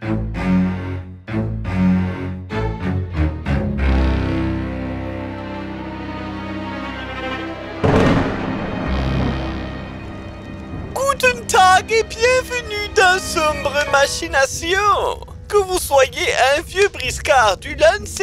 Guten Tag et bienvenue dans Sombre Machination. Que vous soyez un vieux briscard du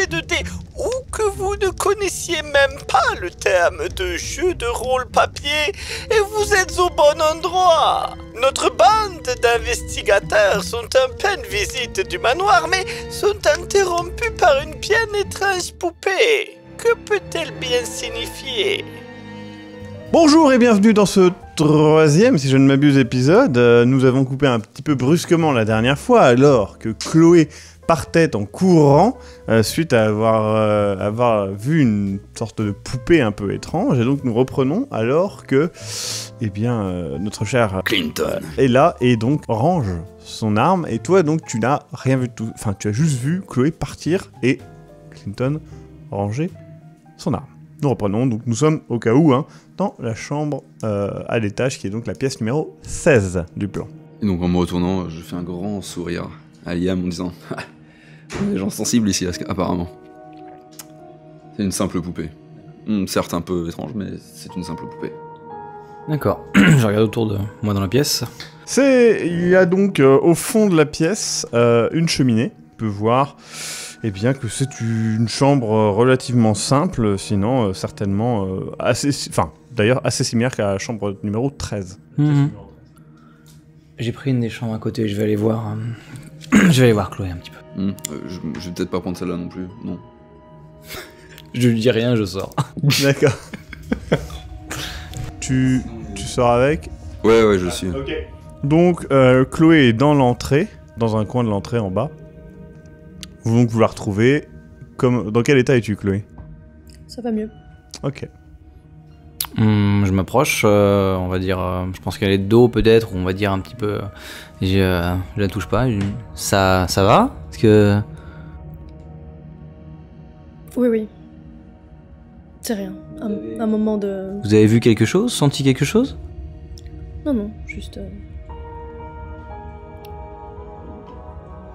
de dés ou que vous ne connaissiez même pas le terme de jeu de rôle papier, et vous êtes au bon endroit. Notre bande d'investigateurs sont en pleine visite du manoir, mais sont interrompus par une bien étrange poupée. Que peut-elle bien signifier? Bonjour et bienvenue dans ce troisième, si je ne m'abuse, épisode. Euh, nous avons coupé un petit peu brusquement la dernière fois, alors que Chloé partait en courant euh, suite à avoir, euh, avoir vu une sorte de poupée un peu étrange. Et donc nous reprenons alors que, eh bien, euh, notre cher Clinton. est là et donc range son arme. Et toi donc tu n'as rien vu de tout. Enfin, tu as juste vu Chloé partir et Clinton ranger son arme. Nous reprenons, donc nous sommes au cas où hein, dans la chambre euh, à l'étage qui est donc la pièce numéro 16 du plan. Et donc en me retournant, je fais un grand sourire à Liam en disant Ah, On est des gens sensibles ici, apparemment. C'est une simple poupée. Hum, certes un peu étrange, mais c'est une simple poupée. D'accord. je regarde autour de moi dans la pièce. C'est, il y a donc euh, au fond de la pièce euh, une cheminée. On peut voir, eh bien, que c'est une chambre euh, relativement simple, sinon euh, certainement euh, assez, enfin, d'ailleurs assez similaire qu'à la chambre numéro 13. Mhm. J'ai pris une des chambres à côté, je vais aller voir. euh, je vais aller voir Chloé un petit peu. Hum, euh, je, je vais peut-être pas prendre celle-là non plus, non. Je lui dis rien, je sors. D'accord. tu, tu sors avec. Ouais, ouais, je suis. Donc euh, Chloé est dans l'entrée, dans un coin de l'entrée en bas. Vous donc vous la retrouvez. Comme dans quel état es-tu, Chloé? Ça va mieux. Ok. Hum, je m'approche, euh, on va dire. euh, je pense qu'elle est de dos peut-être, ou on va dire un petit peu. euh, je, euh, je la touche pas. je- ça, ça va? Parce que. Oui, oui. C'est rien. Un, un moment de. Vous avez vu quelque chose? Senti quelque chose? Non, non, juste.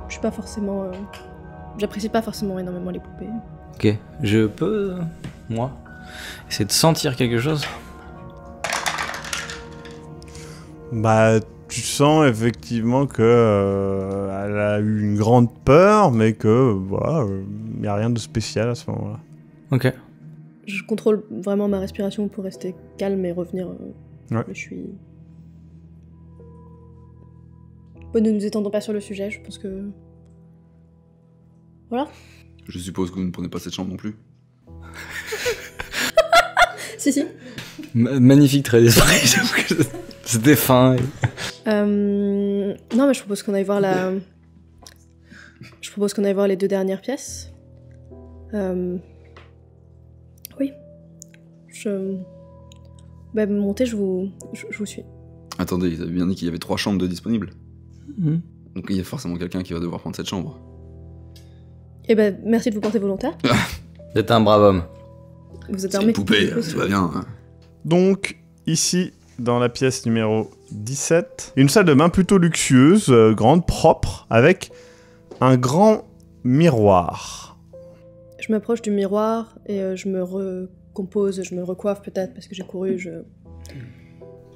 Je suis pas forcément. J'apprécie pas forcément énormément les poupées. Ok. Je peux, moi, essayer de sentir quelque chose Bah, tu sens effectivement que euh, elle a eu une grande peur, mais que voilà, il n'y a rien de spécial à ce moment-là. Ok. Je contrôle vraiment ma respiration pour rester calme et revenir. euh, Ouais. Je suis. Bon, ne nous étendons pas sur le sujet, je pense que. Voilà. Je suppose que vous ne prenez pas cette chambre non plus. Si, si. Ma- magnifique trait d'esprit. j'avoue que C'était fin. Euh, Non, mais je propose qu'on aille voir la. Je propose qu'on aille voir les deux dernières pièces. Euh, Oui. Je. Bah, montez, je vous... Je, je vous suis. Attendez, ils avaient bien dit qu'il y avait trois chambres de disponibles. Mhm. Donc il y a forcément quelqu'un qui va devoir prendre cette chambre. Eh ben, merci de vous porter volontaire. Vous êtes un brave homme. Vous êtes C'est armé. une poupée, tout va bien. hein. Donc, ici, dans la pièce numéro 17, une salle de bain plutôt luxueuse, euh, grande, propre, avec un grand miroir. Je m'approche du miroir et euh, je me recompose, je me recoiffe peut-être parce que j'ai couru, je...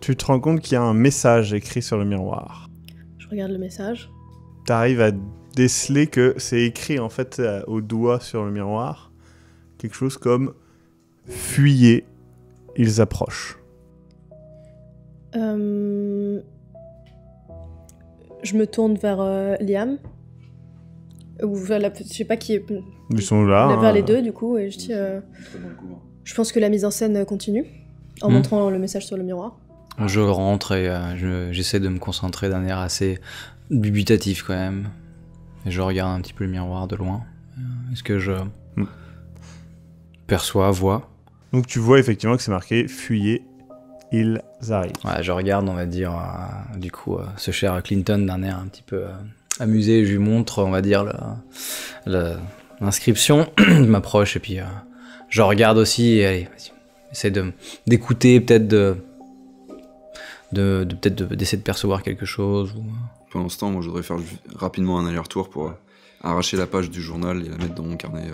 Tu te rends compte qu'il y a un message écrit sur le miroir. je regarde le message. Tu arrives à déceler que c'est écrit en fait euh, au doigt sur le miroir. Quelque chose comme Fuyez, ils approchent. Euh, Je me tourne vers euh, Liam. Ou vers la... Je sais pas qui est... Ils sont là. vers hein. les deux, du coup, et je dis... euh, Je pense que la mise en scène continue, en Hmm. montrant le message sur le miroir. Je rentre et euh, je- j'essaie de me concentrer d'un air assez dubitatif quand même. Et je regarde un petit peu le miroir de loin. Est-ce que je Mm. perçois, vois Donc tu vois effectivement que c'est marqué Fuyez, ils arrivent. Ouais, je regarde, on va dire, euh, du coup, euh, ce cher Clinton d'un air un petit peu euh, amusé. Je lui montre, on va dire, l'inscription. je m'approche et puis euh, je regarde aussi. Et allez, vas-y, essaie de d'écouter, peut-être de, de, de- peut-être de- d'essayer de percevoir quelque chose. Ou... pendant ce temps, moi, je voudrais faire rapidement un aller-retour pour arracher la page du journal et la mettre dans mon carnet.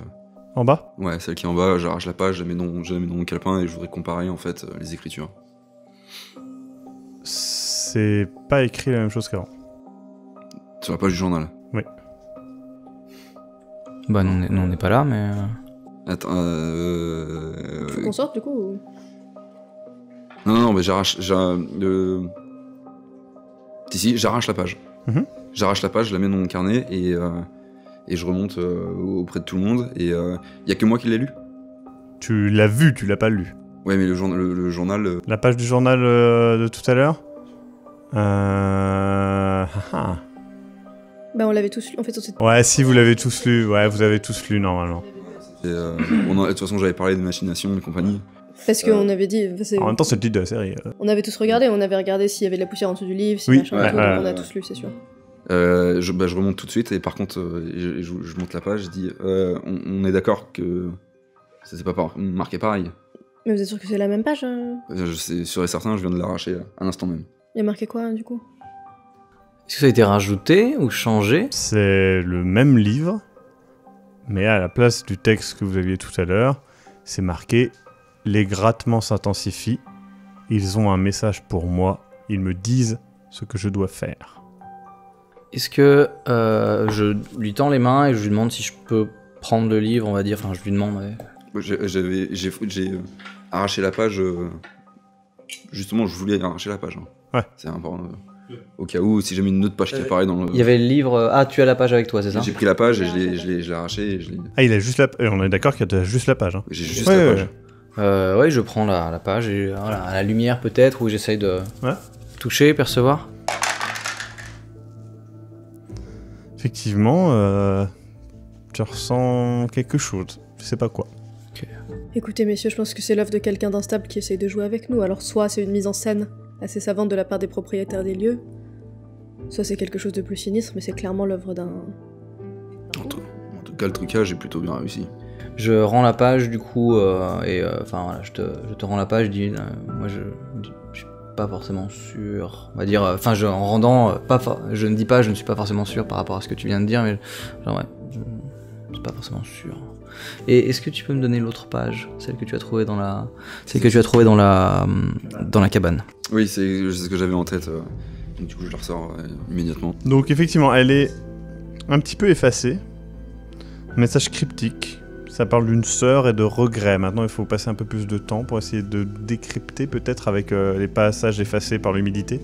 En bas? Ouais, celle qui est en bas, j'arrache la page, je la mets dans, je la mets dans mon calepin et je voudrais comparer en fait euh, les écritures. C'est pas écrit la même chose qu'avant. Sur la page du journal. Bah, nous, on n'est pas là, mais. euh, Attends, euh... Faut qu'on sorte du coup ou- Non, non, non, mais j'arrache. j'a- euh, Si, si, j'arrache la page. Mhm. J'arrache la page, je la mets dans mon carnet et, euh, et je remonte euh, auprès de tout le monde. Et il y a que moi qui l'ai lu. Tu l'as vu, tu l'as pas lu. Ouais, mais le, journa- le, le journal. euh, La page du journal euh, de tout à l'heure Euh... ah, ah. Bah on l'avait tous lu. En fait, on Ouais, si vous l'avez tous lu, ouais, vous avez tous lu normalement. et, euh, on en- de toute façon, j'avais parlé de machination et compagnie. Parce qu'on avait dit. En même temps, c'est le titre de la série. euh. On avait tous regardé, on avait regardé s'il y avait de la poussière en dessous du livre, si Oui, machin et ouais, tout, ouais, on a ouais. tous lu, c'est sûr. Euh, je, bah, je remonte tout de suite et par contre, euh, je, je- je monte la page, je dis euh, on, on est d'accord que ça s'est pas par- marqué pareil. Mais vous êtes sûr que c'est la même page Je sais sûr et certain, je viens de l'arracher à l'instant même. Il y a marqué quoi du coup? Est-ce que ça a été rajouté ou changé? C'est le même livre, mais à la place du texte que vous aviez tout à l'heure, c'est marqué Les grattements s'intensifient. Ils ont un message pour moi. Ils me disent ce que je dois faire. Est-ce que euh, je lui tends les mains et je lui demande si je peux prendre le livre, on va dire, enfin je lui demande, ouais. J'ai- J'avais, j'ai, j'ai arraché la page. euh, justement, je voulais arracher la page. hein. Ouais. C'est important. euh, au cas où, si jamais une autre page qui apparaît dans le. Il y avait le livre, ah tu as la page avec toi, c'est ça? J'ai pris la page et je l'ai, je l'ai, je l'ai arraché et je l'ai. Ah, il a juste la... On est d'accord qu'il y a juste la page. hein. J'ai juste Ouais, la ouais, page. ouais. euh, Ouais, je prends la, la page et voilà, à la lumière peut-être, où j'essaye de Ouais. toucher, percevoir. Effectivement, euh, tu ressens quelque chose. Je sais pas quoi. Écoutez messieurs, je pense que c'est l'œuvre de quelqu'un d'instable qui essaye de jouer avec nous. Alors soit c'est une mise en scène assez savante de la part des propriétaires des lieux, soit c'est quelque chose de plus sinistre, mais c'est clairement l'œuvre d'un... En tout, en tout cas, le trucage est plutôt bien réussi. Je rends la page du coup, euh, et euh, enfin voilà, je te, je te rends la page, je dis, euh, moi je, pas forcément sûr, on va dire, euh, enfin je, en rendant, euh, pas for- je ne dis pas, je ne suis pas forcément sûr par rapport à ce que tu viens de dire, mais genre ouais, suis pas forcément sûr. Et est-ce que tu peux me donner l'autre page, celle que tu as trouvée dans la, celle que tu as trouvée dans la, dans la cabane? Oui, c'est, c'est ce que j'avais en tête. euh, donc du coup, je la ressors euh, immédiatement. Donc effectivement, elle est un petit peu effacée. Message cryptique. Ça parle d'une sœur et de regrets. Maintenant, il faut passer un peu plus de temps pour essayer de décrypter peut-être avec euh, les passages effacés par l'humidité.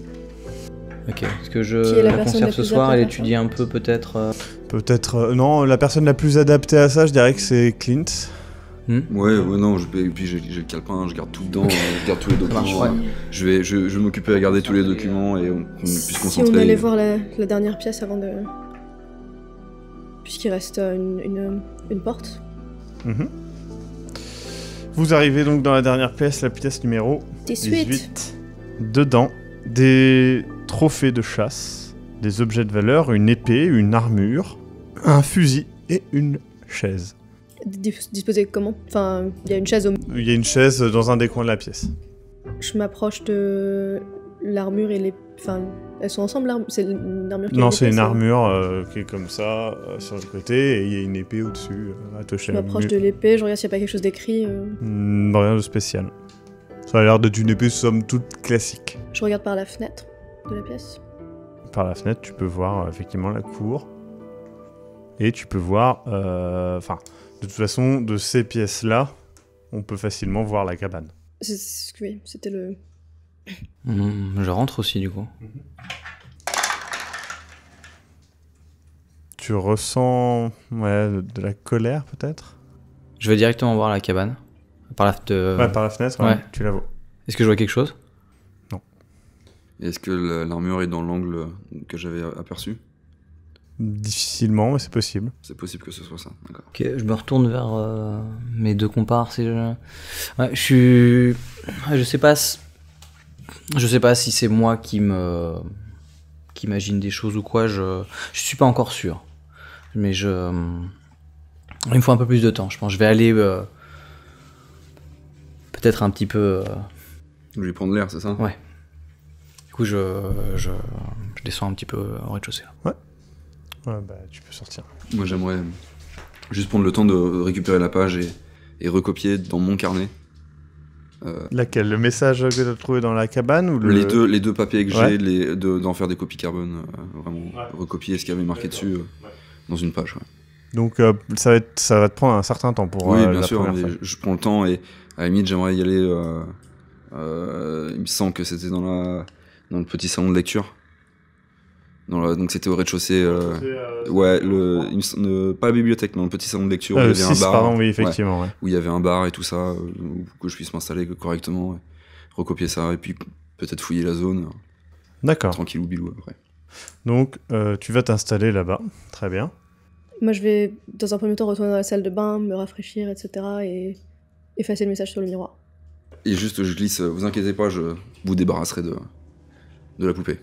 Ok. Est-ce que je Qui est la la personne conserve ce plus soir à l'étudie un peu peut-être euh, Peut-être... euh, non, la personne la plus adaptée à ça, je dirais que c'est Clint. hmm Ouais, ouais, non, je, et puis j'ai, j'ai le calepin, je garde tout dedans, euh, je garde tous les documents. marche, ouais. euh, Je vais, je, je vais m'occuper à garder tous les documents et on, qu'on puisse Si concentrer. on allait voir la, la dernière pièce avant de... Puisqu'il reste euh, une, une, une porte. Mhm. Vous arrivez donc dans la dernière pièce, la pièce numéro 18. 18. Dedans, des trophées de chasse, des objets de valeur, une épée, une armure, un fusil et une chaise. Dis- Disposé comment? Enfin, il y a une chaise au... Il y a une chaise dans un des coins de la pièce. Je m'approche de l'armure et les... Enfin, elles sont ensemble, C'est une armure qui Non, c'est une armure euh, qui est comme ça, euh, sur le côté, et il y a une épée au-dessus, euh, à toucher. Je m'approche de l'épée, je regarde s'il n'y a pas quelque chose d'écrit. euh. Hmm, rien de spécial. Ça a l'air d'être une épée somme toute classique. Je regarde par la fenêtre de la pièce. Par la fenêtre, tu peux voir euh, effectivement la cour. Et tu peux voir... Enfin, de toute façon, de ces pièces-là, on peut facilement voir la cabane. Oui, c'était le... Hmm, Je rentre aussi du coup. Tu ressens ouais, de, la colère peut-être? Je vais directement voir la cabane. Par la de... Ouais, par la fenêtre, ouais, ouais. tu la vois. Est-ce que je vois quelque chose? Est-ce que la- l'armure est dans l'angle que j'avais aperçu? Difficilement, mais c'est possible. C'est possible que ce soit ça, d'accord. Ok, je me retourne vers euh, mes deux comparses et je... Ouais, je suis... Je sais pas... Je sais pas si c'est moi qui me... qui imagine des choses ou quoi, je... Je suis pas encore sûr. Mais je... Il me faut un peu plus de temps, je pense. Je vais aller... euh, Peut-être un petit peu... euh, Je vais prendre l'air, c'est ça? Ouais. Du coup, je, je, je descends un petit peu au rez-de-chaussée. là. Ouais, bah, tu peux sortir. Moi, j'aimerais juste prendre le temps de récupérer la page et, et recopier dans mon carnet euh, Laquelle? Le message que tu as trouvé dans la cabane ou le... les, deux, les deux papiers que j'ai, Ouais. les- de- d'en faire des copies carbone, euh, vraiment recopier ce qu'il y avait marqué dessus euh, dans une page. ouais. Donc euh, ça, va être, ça va te prendre un certain temps pour oui, euh, bien la sûr, mais je, je prends le temps et à la limite, j'aimerais y aller. euh, euh, il me semble que c'était dans, la, dans le petit salon de lecture. Dans la- donc c'était au rez-de-chaussée. euh, ouais, le, euh, pas la bibliothèque, dans le petit salon de lecture où Euh, il y avait un bar. pardon, oui, ouais, effectivement. ouais. où il y avait un bar et tout ça, euh, où que je puisse m'installer correctement, ouais. recopier ça et puis peut-être fouiller la zone, euh, D'accord. tranquille ou bilou après. Donc euh, tu vas t'installer là-bas. Très bien. Moi, je vais, dans un premier temps, retourner dans la salle de bain, me rafraîchir, etc. et effacer le message sur le miroir. Et juste, je glisse, euh, vous inquiétez pas, je vous débarrasserai de, de la poupée.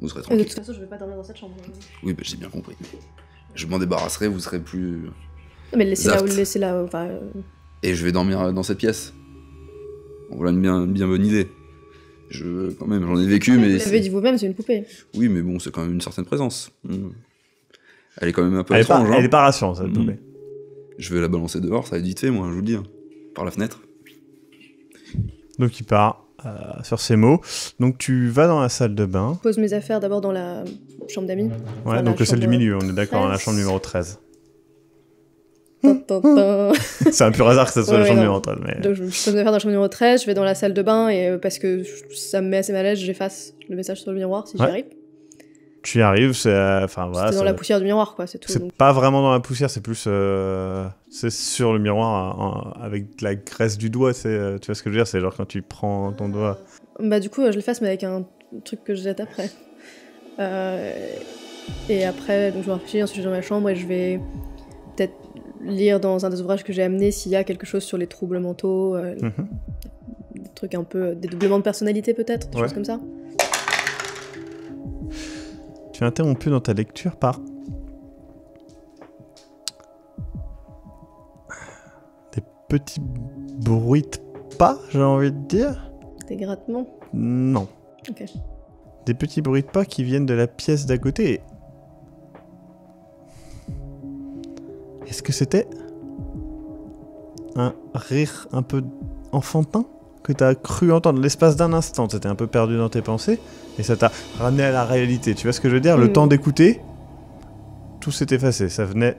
Vous serez Et de tranquille. toute façon, je vais pas dormir dans cette chambre. Oui, bah, j'ai bien compris. Je m'en débarrasserai, vous serez plus. Non, mais laissez là où Zaft. laissez là. où- Enfin, euh, Et je vais dormir euh, dans cette pièce. Bon, Voilà une bien, bien bonne idée. Je, quand même, j'en ai vécu, mais. vous l'avez dit vous-même, c'est une poupée. Oui, mais bon, c'est quand même une certaine présence. Hmm. Elle est quand même un peu Elle est, pas, étrange. hein. elle est pas rassurante, cette Mhm. poupée. Je vais la balancer dehors, ça va être vite fait, moi, je vous le dis. hein. Par la fenêtre. Donc il part euh, sur ces mots. Donc tu vas dans la salle de bain. Je pose mes affaires d'abord dans la chambre d'amis. Ouais, donc celle du milieu, on est d'accord, dans la 13. chambre numéro 13. Pam, pam, pam. C'est un pur hasard que ça soit Ouais, la chambre non. numéro 13. Mais... Donc je je pose mes affaires dans la chambre numéro 13, je vais dans la salle de bain et euh, parce que ça me met assez mal à l'aise, j'efface le message sur le miroir si Ouais. j'y arrive. Tu y arrives, c'est. euh, Enfin voilà. C'était dans la poussière du miroir, quoi, c'est tout. C'est Donc, pas vraiment dans la poussière, c'est plus. euh, C'est sur le miroir en- avec de la graisse du doigt. c'est, euh, Tu vois ce que je veux dire C'est genre quand tu prends ton doigt. Bah du coup, je l'efface mais avec un truc que je jette après. Euh, et après, donc je me réfléchis, ensuite je vais dans ma chambre et je vais peut-être lire dans un des ouvrages que j'ai amené s'il y a quelque chose sur les troubles mentaux, euh, Mhm. des trucs un peu, des doublements de personnalité peut-être, des Ouais. choses comme ça. Tu es interrompu dans ta lecture par. Des petits bruits de pas, j'ai envie de dire. Des grattements? Non. Ok. Des petits bruits de pas qui viennent de la pièce d'à côté. Est-ce que c'était un rire un peu enfantin? Que t'as cru entendre l'espace d'un instant T'étais un peu perdu dans tes pensées et ça t'a ramené à la réalité. Tu vois ce que je veux dire? Le Mm. temps d'écouter, tout s'est effacé. Ça venait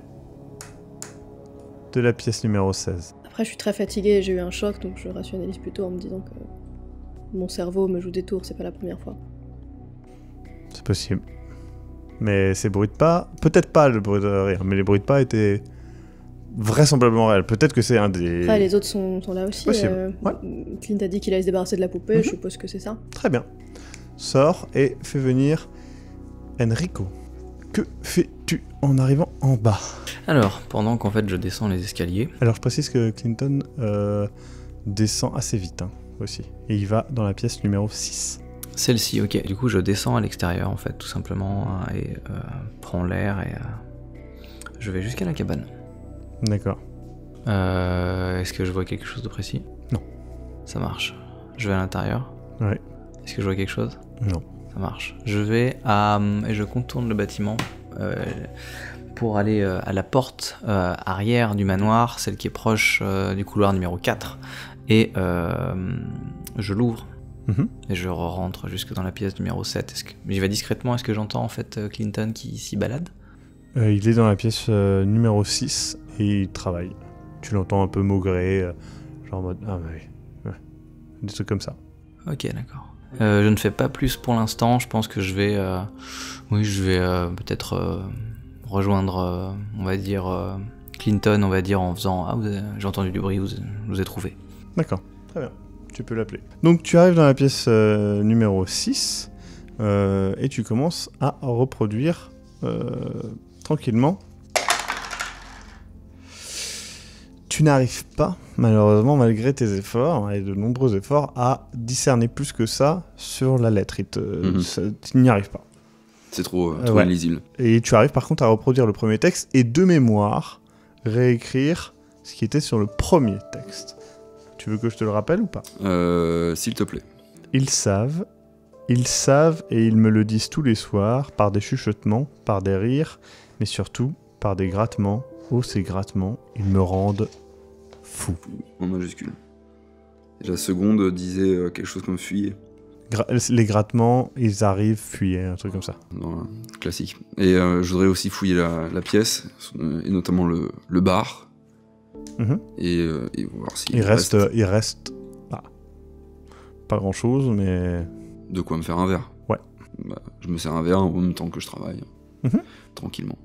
de la pièce numéro 16. Après, je suis très fatiguée, j'ai eu un choc, donc je rationalise plutôt en me disant que mon cerveau me joue des tours, c'est pas la première fois. C'est possible. Mais ces bruits de pas, peut-être pas le bruit de rire, mais les bruits de pas étaient vraisemblablement réels. Peut-être que c'est un des. Après, les autres sont, sont là aussi. Possible, euh, ouais. Clint a dit qu'il allait se débarrasser de la poupée, Mhm. je suppose que c'est ça. Très bien. Sors et fais venir Enrico. Que fais-tu en arrivant en bas? Alors, pendant qu'en fait je descends les escaliers, Alors je précise que Clinton euh, descend assez vite hein, aussi. Et il va dans la pièce numéro 6. celle-ci, ok. Du coup, je descends à l'extérieur en fait, tout simplement, hein, et euh, prends l'air et euh, je vais jusqu'à la cabane. D'accord. Euh, Est-ce que je vois quelque chose de précis? Non. Ça marche. Je vais à l'intérieur. Ouais. Est-ce que je vois quelque chose? Non. Ça marche. Je vais à. Et je contourne le bâtiment euh, pour aller euh, à la porte euh, arrière du manoir, celle qui est proche euh, du couloir numéro 4. Et euh, je l'ouvre. Mhm. Et je rentre jusque dans la pièce numéro 7. Est-ce que... J'y vais discrètement. Est-ce que j'entends en fait euh, Clinton qui s'y balade? Euh, il est dans la pièce euh, numéro 6 et il travaille. Tu l'entends un peu maugrer, euh, genre en mode Ah, bah oui. Ouais. Des trucs comme ça. Ok, d'accord. Euh, je ne fais pas plus pour l'instant. Je pense que je vais, euh, oui, je vais peut-être rejoindre, on va dire Clinton, on va dire en faisant ah j'ai entendu du bruit, vous, vous ai trouvé. D'accord, très bien. Tu peux l'appeler. Donc tu arrives dans la pièce numéro 6 euh, et tu commences à reproduire tranquillement. Tu n'arrives pas, malheureusement, malgré tes efforts, et de nombreux efforts, à discerner plus que ça sur la lettre. Il Mhm. tu n'y arrives pas. C'est trop, euh, Euh, trop ouais. illisible. Et tu arrives par contre à reproduire le premier texte et de mémoire réécrire ce qui était sur le premier texte. Tu veux que je te le rappelle ou pas? Euh, S'il te plaît. Ils savent Ils savent et ils me le disent tous les soirs, par des chuchotements, par des rires, mais surtout par des grattements. Oh, ces grattements, ils me rendent fou. En majuscule. Et la seconde disait euh, quelque chose comme fuyez. Gra- les grattements, ils arrivent, fuyez, un truc comme ça. classique. Et euh, je voudrais aussi fouiller la, la pièce, euh, et notamment le, le bar, Mhm. et, euh, et voir s'il Il reste, il reste ah, pas grand chose, mais de quoi me faire un verre. Ouais. Bah, je me sers un verre en même temps que je travaille, Mhm. tranquillement.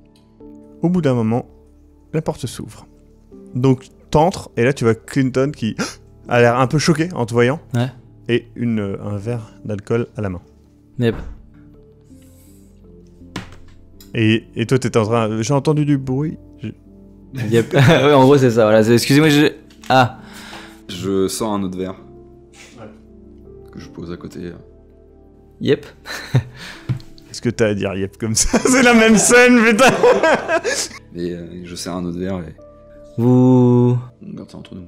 au bout d'un moment, la porte s'ouvre. Donc t'entres et là tu vois Clinton qui a l'air un peu choqué en te voyant Ouais. et une, euh, un verre d'alcool à la main. Yep. Et, et toi t'étais en train, j'ai entendu du bruit. Je- Yep. ouais, en gros, c'est ça. Voilà. Excusez-moi, je. Ah. Je sors un autre verre que je pose à côté. euh. Yep. Qu'est-ce que t'as à dire Yep comme ça? C'est la même scène putain Et euh, je sers un autre verre et Vous. on garde ça entre nous.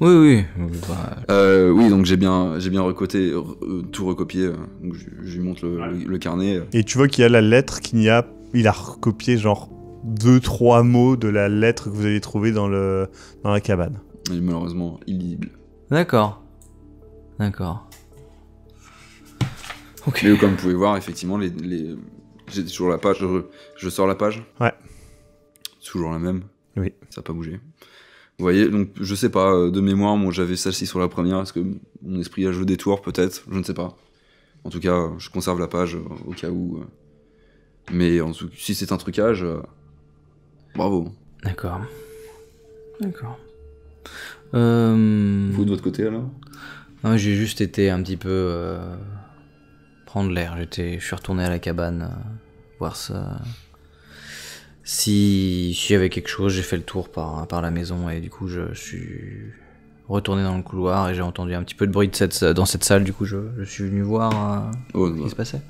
Oui, oui. Bah, Euh, oui, donc j'ai bien, j'ai bien recoté, euh, tout recopié. euh, donc je, lui montre le, le- le carnet. Et tu vois qu'il y a la lettre qu'il y a, il a recopié genre deux trois mots de la lettre que vous avez trouvée dans le dans la cabane. Est malheureusement illisible. D'accord. D'accord. Ok. Mais comme vous pouvez voir, effectivement, les, les... j'ai toujours la page. Je, je sors la page. Ouais. Toujours la même. Oui. Ça n'a pas bougé. Vous voyez, donc je sais pas, euh, de mémoire, moi j'avais celle-ci sur la première. Est-ce que mon esprit a joué des tours Peut-être, je ne sais pas. En tout cas, je conserve la page euh, au cas où. euh. Mais en tout... si c'est un trucage, bravo. D'accord. D'accord. Euh... Vous de votre côté alors? Non, j'ai juste été un petit peu euh, prendre l'air. J'étais, je suis retourné à la cabane euh, voir ça. Si s'il y avait quelque chose, j'ai fait le tour par par la maison et du coup je, suis retourné dans le couloir et j'ai entendu un petit peu de bruit de cette, dans cette salle. Du coup je, je suis venu voir euh, Oh, ce qui se passait.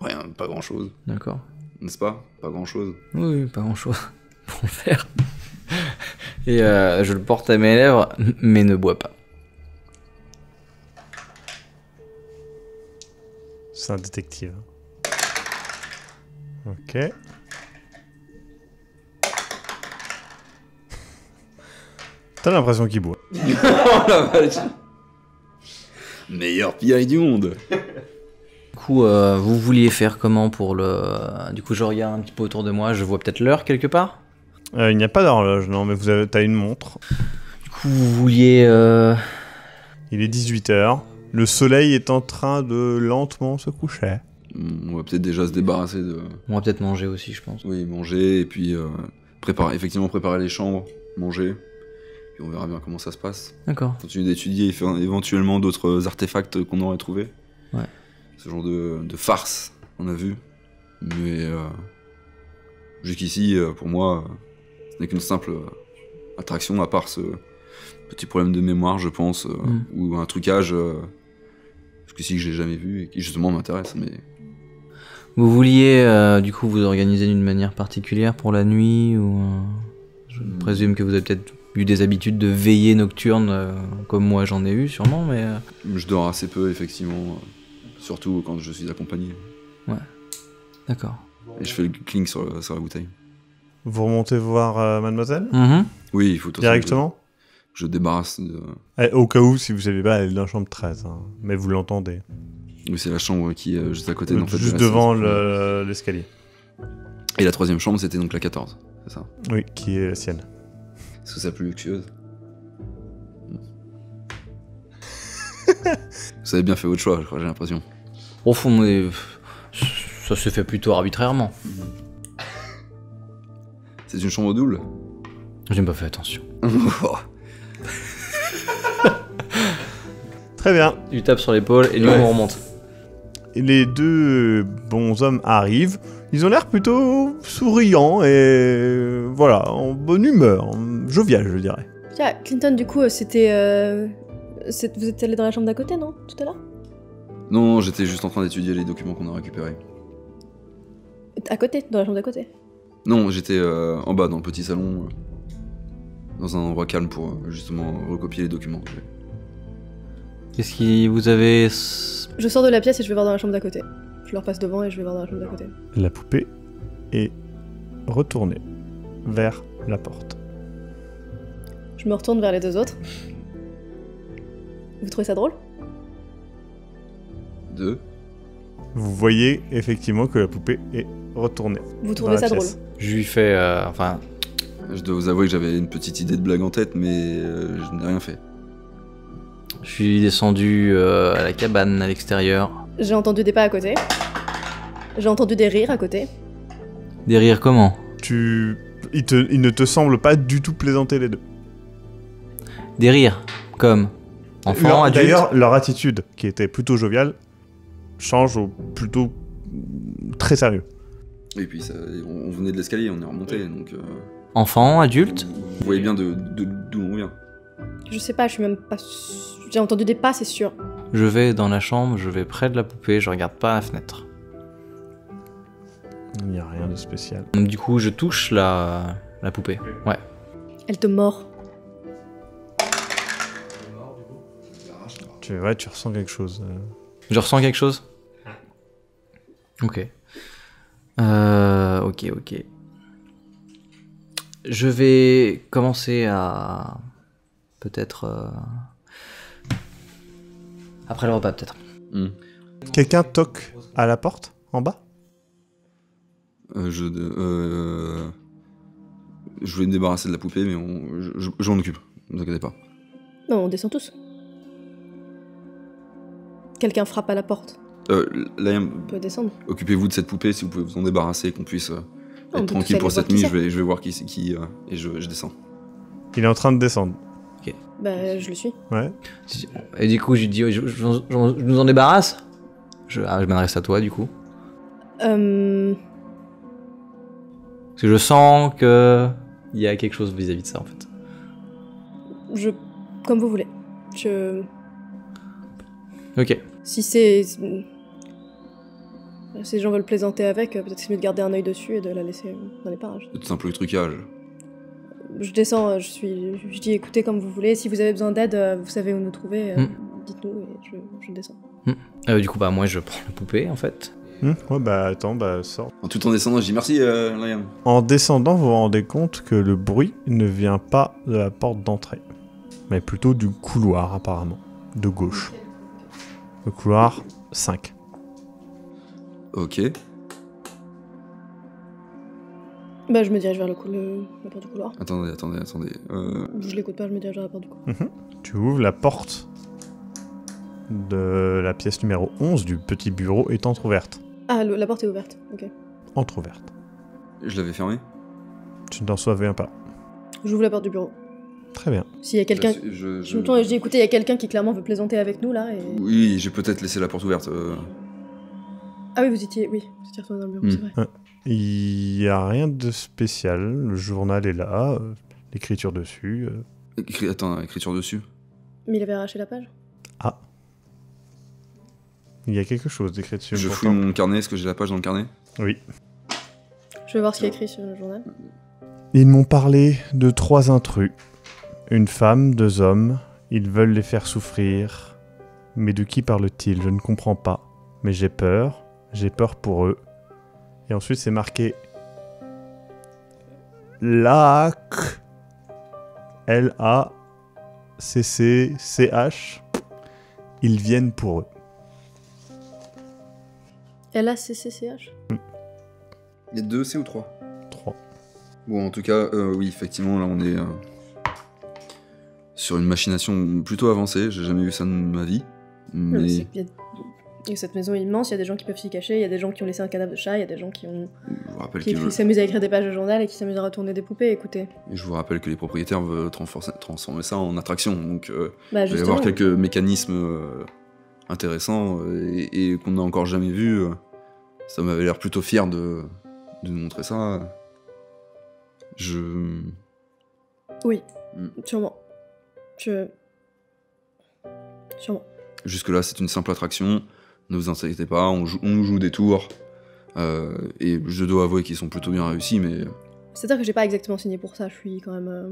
rien, pas grand-chose. D'accord. N'est-ce pas? Pas grand-chose. Oui, oui, pas grand chose pour le faire. Et euh, je le porte à mes lèvres, mais ne bois pas. C'est un détective. Ok. T'as l'impression qu'il boit. oh la vache Meilleur PI du monde Du coup, euh, vous vouliez faire comment pour le. Du coup, je regarde un petit peu autour de moi, je vois peut-être l'heure quelque part? Euh, il n'y a pas d'horloge, non, mais vous avez, t'as une montre. Du coup, vous vouliez. euh, Il est 18h. Le soleil est en train de lentement se coucher. On va peut-être déjà se débarrasser de... On va peut-être manger aussi, je pense. Oui, manger, et puis euh, préparer, effectivement préparer les chambres, manger. Puis on verra bien comment ça se passe. D'accord. Continuer d'étudier éventuellement d'autres artefacts qu'on aurait trouvés. Ouais. Ce genre de, de farce, on a vu. Mais euh, jusqu'ici, euh, pour moi, ce n'est qu'une simple attraction, à part ce petit problème de mémoire, je pense, euh, Mm. ou un trucage. Jusqu'ici que j'ai jamais vu et qui justement m'intéresse. Mais Vous vouliez, euh, du coup, vous organiser d'une manière particulière pour la nuit ou. euh, Je Hmm. présume que vous avez peut-être eu des habitudes de veillée nocturne, euh, comme moi j'en ai eu sûrement, mais. euh, je dors assez peu, effectivement. surtout quand je suis accompagné. D'accord. Et je fais le clink sur, le- sur la bouteille. Vous remontez voir euh, mademoiselle? Mhm. Oui, il faut Directement? Je, débarrasse de. Eh, Au cas où, si vous savez pas, elle est dans la chambre 13. hein. Mais vous l'entendez. Oui, c'est la chambre qui est juste à côté. en fait, de Juste la devant le- l'escalier. Et la troisième chambre, c'était donc la 14. C'est ça? Oui, qui est la sienne. Est-ce que c'est la plus luxueuse? Vous avez bien fait votre choix, je crois, j'ai l'impression. Au fond, mais, ça se fait plutôt arbitrairement. C'est une chambre double? J'ai pas fait attention. Très bien. Tu tapes sur l'épaule et Ouais. on remonte. Et les deux bons hommes arrivent. Ils ont l'air plutôt souriants et voilà, en bonne humeur, jovial, je dirais. Tiens, Clinton, du coup, euh, c'était. euh, Vous êtes allé dans la chambre d'à côté, non Tout à l'heure? Non, j'étais juste en train d'étudier les documents qu'on a récupérés. À côté, dans la chambre d'à côté? Non, j'étais euh, en bas, dans le petit salon, euh, dans un endroit calme pour justement recopier les documents. Qu'est-ce qui vous avez. s- Je sors de la pièce et je vais voir dans la chambre d'à côté. Je leur passe devant et je vais voir dans la chambre d'à côté. La poupée est retournée vers la porte. Je me retourne vers les deux autres. Vous trouvez ça drôle? Deux. Vous voyez effectivement que la poupée est retournée. Vous trouvez ça drôle? Je lui fais. euh, enfin, Je dois vous avouer que j'avais une petite idée de blague en tête, mais euh, je n'ai rien fait. Je suis descendu euh, à la cabane à l'extérieur. J'ai entendu des pas à côté. J'ai entendu des rires à côté. Des rires comment? Tu... Il, te... Il ne te semble pas du tout plaisanter les deux. Des rires Comme Enfant, Leur- adulte D'ailleurs, leur attitude, qui était plutôt joviale, change au plutôt très sérieux. Et puis, ça- on, venait de l'escalier, on est remonté, donc. euh, Enfant, adulte vous voyez bien de- de- d'où on vient. Je sais pas, je suis même pas. J'ai entendu des pas, c'est sûr. Je vais dans la chambre, je vais près de la poupée, je regarde pas la fenêtre. Il n'y a rien de spécial. Du coup, je touche la, la poupée. Ouais. Elle te mord. Tu, ouais, tu ressens quelque chose. euh. Je ressens quelque chose? Ok. Euh, ok, ok. Je vais commencer à... Peut-être... euh, Après le repas, peut-être. Hmm. Quelqu'un toque à la porte, en bas? Euh, je, euh, je voulais me débarrasser de la poupée, mais on, je, m'en occupe. Ne vous inquiétez pas. Non, on descend tous. Quelqu'un frappe à la porte. Euh, Liam, On peut descendre. occupez-vous de cette poupée si vous pouvez vous en débarrasser, qu'on puisse euh, peut être tranquille pour cette nuit. Je vais, je vais voir qui c'est qui euh, et je, je descends. Il est en train de descendre. Bah, je le suis. Ouais. Et du coup, j'ai dit, je, je- je- je nous en débarrasse Je, ah, je m'adresse à toi, du coup. Euh... Parce que je sens que il y a quelque chose vis-à-vis de ça, en fait. Je... Comme vous voulez. Je... Ok. Si c'est... Si les gens veulent plaisanter avec, euh, peut-être c'est mieux de garder un œil dessus et de la laisser dans les parages. C'est tout simple trucage. Je descends, je suis... Je dis écoutez comme vous voulez. Si vous avez besoin d'aide, euh, vous savez où nous trouver. euh, Mm. Dites-nous et je, je descends. Euh, du coup, bah, moi, je prends la poupée, en fait. Hmm, ouais, bah attends, bah sors. En tout en descendant, je dis merci, euh, Liam. En descendant, vous vous rendez compte que le bruit ne vient pas de la porte d'entrée, mais plutôt du couloir apparemment, de gauche. Le couloir 5. Ok. Bah, je me dirige vers le cou- le- la porte du couloir. Attendez, attendez, attendez. Euh, Je l'écoute pas, je me dirige vers la porte du couloir. Tu ouvres la porte de la pièce numéro 11 du petit bureau est entr'ouverte. Ah, le- la porte est ouverte. Ok. Entr'ouverte. je l'avais fermé. Tu ne t'en souviens pas. J'ouvre la porte du bureau. Très bien. S'il y a quelqu'un... Je, je- Je me tourne et je dis écoutez, il y a quelqu'un qui clairement veut plaisanter avec nous là et... Oui, j'ai peut-être laissé la porte ouverte. euh, Ah oui, vous étiez... Oui, vous étiez retourné dans le bureau, Hmm. c'est vrai. Il n'y a rien de spécial. Le journal est là, euh, l'écriture dessus. euh. Attends, écriture dessus. Mais il avait arraché la page? Il y a quelque chose d'écrit dessus. Je pourtant. fouille mon carnet. Est-ce que j'ai la page dans le carnet? Oui. Je vais voir ce qu'il y a écrit sur le journal. Ils m'ont parlé de trois intrus. Une femme, deux hommes. Ils veulent les faire souffrir. Mais de qui parle-t-il? Je ne comprends pas. Mais j'ai peur. J'ai peur pour eux. Et ensuite, c'est marqué LAC. L-A-C-C-C-H. Ils viennent pour eux. L-A-C-C-C-H Il y a deux C ou trois Trois. Bon, en tout cas, euh, oui, effectivement, là, on est euh, sur une machination plutôt avancée. J'ai jamais vu ça de ma vie. Mais Mais Cette maison est immense, il y a des gens qui peuvent s'y cacher, il y a des gens qui ont laissé un cadavre de chat, il y a des gens qui ont qui s'amusent à écrire des pages de journal et qui s'amusent à retourner des poupées, écoutez. je vous rappelle que les propriétaires veulent transformer ça en attraction. Donc, euh, Bah il va y avoir quelques mécanismes euh, intéressants euh, et, et qu'on n'a encore jamais vu. Ça m'avait l'air plutôt fier de, de nous montrer ça. Je. Oui, Hmm. sûrement. Je... Sûrement. Jusque-là, c'est une simple attraction. Ne vous inquiétez pas, on, joue- on nous joue des tours. Euh, et je dois avouer qu'ils sont plutôt bien réussis, mais C'est-à-dire que j'ai pas exactement signé pour ça, je suis quand même... euh,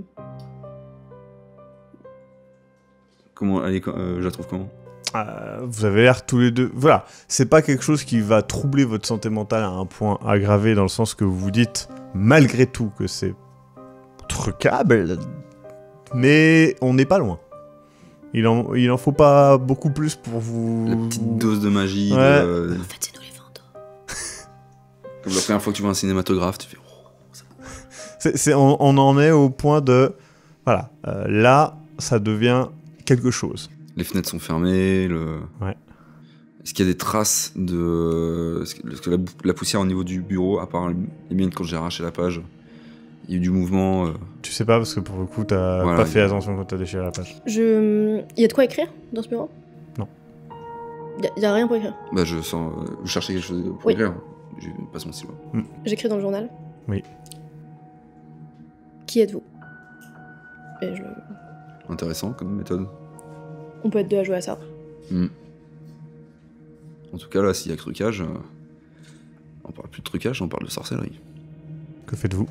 comment, allez, euh, je la trouve comment? Euh, vous avez l'air tous les deux. Voilà, c'est pas quelque chose qui va troubler votre santé mentale à un point aggravé dans le sens que vous vous dites malgré tout que c'est trucable, mais on n'est pas loin. Il en, il en faut pas beaucoup plus pour vous. La petite dose de magie. de- Ouais. euh, En fait, c'est nous les fantômes. comme la première fois que tu vois un cinématographe, tu fais. oh, on, on en est au point de. Voilà, euh, là, ça devient quelque chose. Les fenêtres sont fermées. Le... Ouais. Est-ce qu'il y a des traces de. Est-ce que, la, la poussière au niveau du bureau, à part les miennes quand j'ai arraché la page, il y a eu du mouvement euh, Tu sais pas parce que pour le coup, t'as Voilà, pas fait a- attention quand t'as déchiré la page. Je... Il y a de quoi écrire dans ce bureau? Non. Il y, a- y a rien pour écrire? Bah, je sens. euh, vous cherchez quelque chose pour Oui. écrire Je passe mon stylo. J'écris dans le journal. Oui. Qui êtes-vous? Et je... Intéressant comme méthode. On peut être deux à jouer à ça. Hmm. En tout cas, là, s'il y a trucage, euh, on parle plus de trucage, on parle de sorcellerie. Que faites-vous?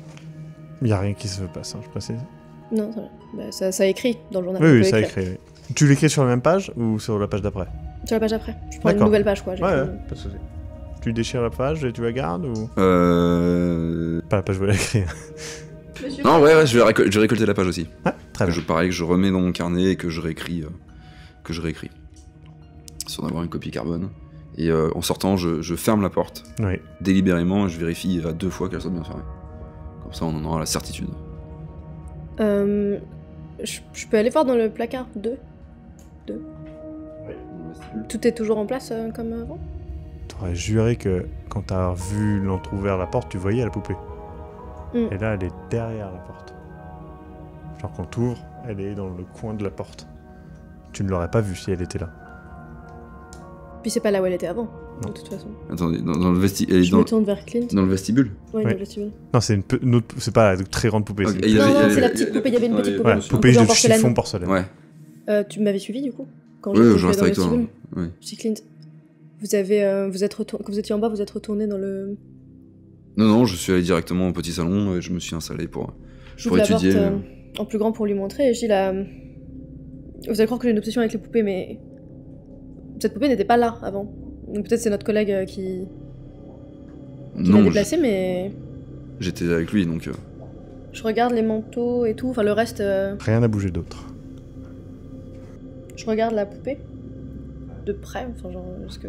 Il y a rien qui se passe, hein, je précise. Non, ça. Bah, ça, ça écrit dans le journal. Oui, oui, ça écrit. oui. Tu l'écris sur la même page ou sur la page d'après? Sur la page après. Je prends une nouvelle page, quoi. Ouais, pas de souci. Tu déchires la page et tu la gardes ou? Euh... Pas la page, je vais l'écrire. Non, ouais, ouais, je vais, récol- je vais récolter la page aussi. Ouais, très bien. Je, pareil, que je remets dans mon carnet et que je réécris. euh, que je réécris. Sans avoir une copie carbone. Et euh, en sortant, je, je ferme la porte Oui. délibérément et je vérifie à deux fois qu'elle soit bien fermée. Comme ça, on en aura la certitude. Euh, je, je peux aller voir dans le placard 2 Tout est toujours en place euh, comme avant? T'aurais juré que quand t'as vu l'entrouvert la porte, tu voyais la poupée. Mm. Et là, elle est derrière la porte. Genre quand t'ouvres, elle est dans le coin de la porte. Tu ne l'aurais pas vue si elle était là. Puis c'est pas là où elle était avant, Non. de toute façon. Attendez, dans, dans le, vesti- elle est Je dans, me tourne vers Clint. dans le vestibule Ouais, Oui. dans le vestibule. Non, c'est une, pe- une autre- c'est pas la très grande poupée. Une Non, non, c'est la petite poupée, il y avait une petite poupée. ouais, poupée de porcelaine. chiffon porcelaine. Ouais, Euh, tu m'avais suivi du coup Quand j'étais je reste dans le avec toi. vestibule Ouais. Si Clint, vous avez, euh, vous êtes retour- quand vous étiez en bas, vous êtes retourné dans le. Non, non, je suis allé directement au petit salon et je me suis installé pour. Pour étudier, euh. en plus grand pour lui montrer et je dis là. Vous allez croire que j'ai une obsession avec les poupées, mais cette poupée n'était pas là avant. Donc peut-être c'est notre collègue euh, qui, qui l'a Non, déplacée, mais j'étais avec lui donc. euh, je regarde les manteaux et tout. Enfin le reste, euh, Rien n'a bougé d'autre. je regarde la poupée de près. Enfin genre parce que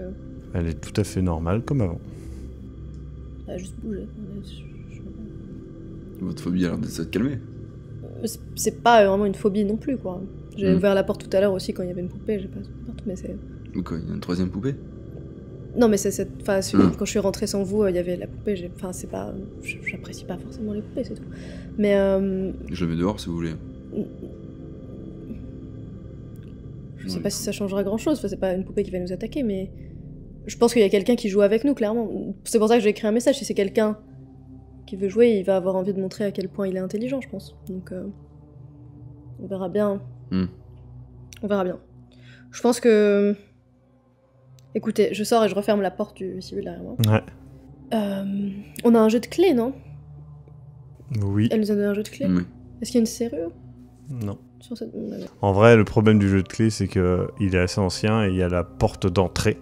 Elle est tout à fait normale comme avant. elle a juste bougé. Je- je- Votre phobie a l'air de s'être calmée. C'est- pas vraiment une phobie non plus quoi. J'ai Mm. ouvert la porte tout à l'heure aussi quand il y avait une poupée. J'ai pas ouvert mais c'est. Quoi, il y a une troisième poupée Non, mais c'est cette. Enfin, c'est- Mm. quand je suis rentrée sans vous, euh, il y avait la poupée. j'ai- Enfin, c'est pas. J'apprécie pas forcément les poupées, c'est tout. Mais. euh, Je le mets dehors si vous voulez. Je sais pas si ça changera grand chose. Enfin, c'est pas une poupée qui va nous attaquer, mais. Je pense qu'il y a quelqu'un qui joue avec nous, clairement. C'est pour ça que j'ai écrit un message. Si c'est quelqu'un qui veut jouer, il va avoir envie de montrer à quel point il est intelligent, je pense. Donc. euh, On verra bien. Hmm. On verra bien. Je pense que. Écoutez, je sors et je referme la porte du vestibule derrière moi. Ouais. Euh, on a un jeu de clés, non? Oui. Elle nous a donné un jeu de clés. Oui. Est-ce qu'il y a une serrure? Non. sur cette... En vrai, le problème du jeu de clés, c'est que il est assez ancien et il y a la porte d'entrée.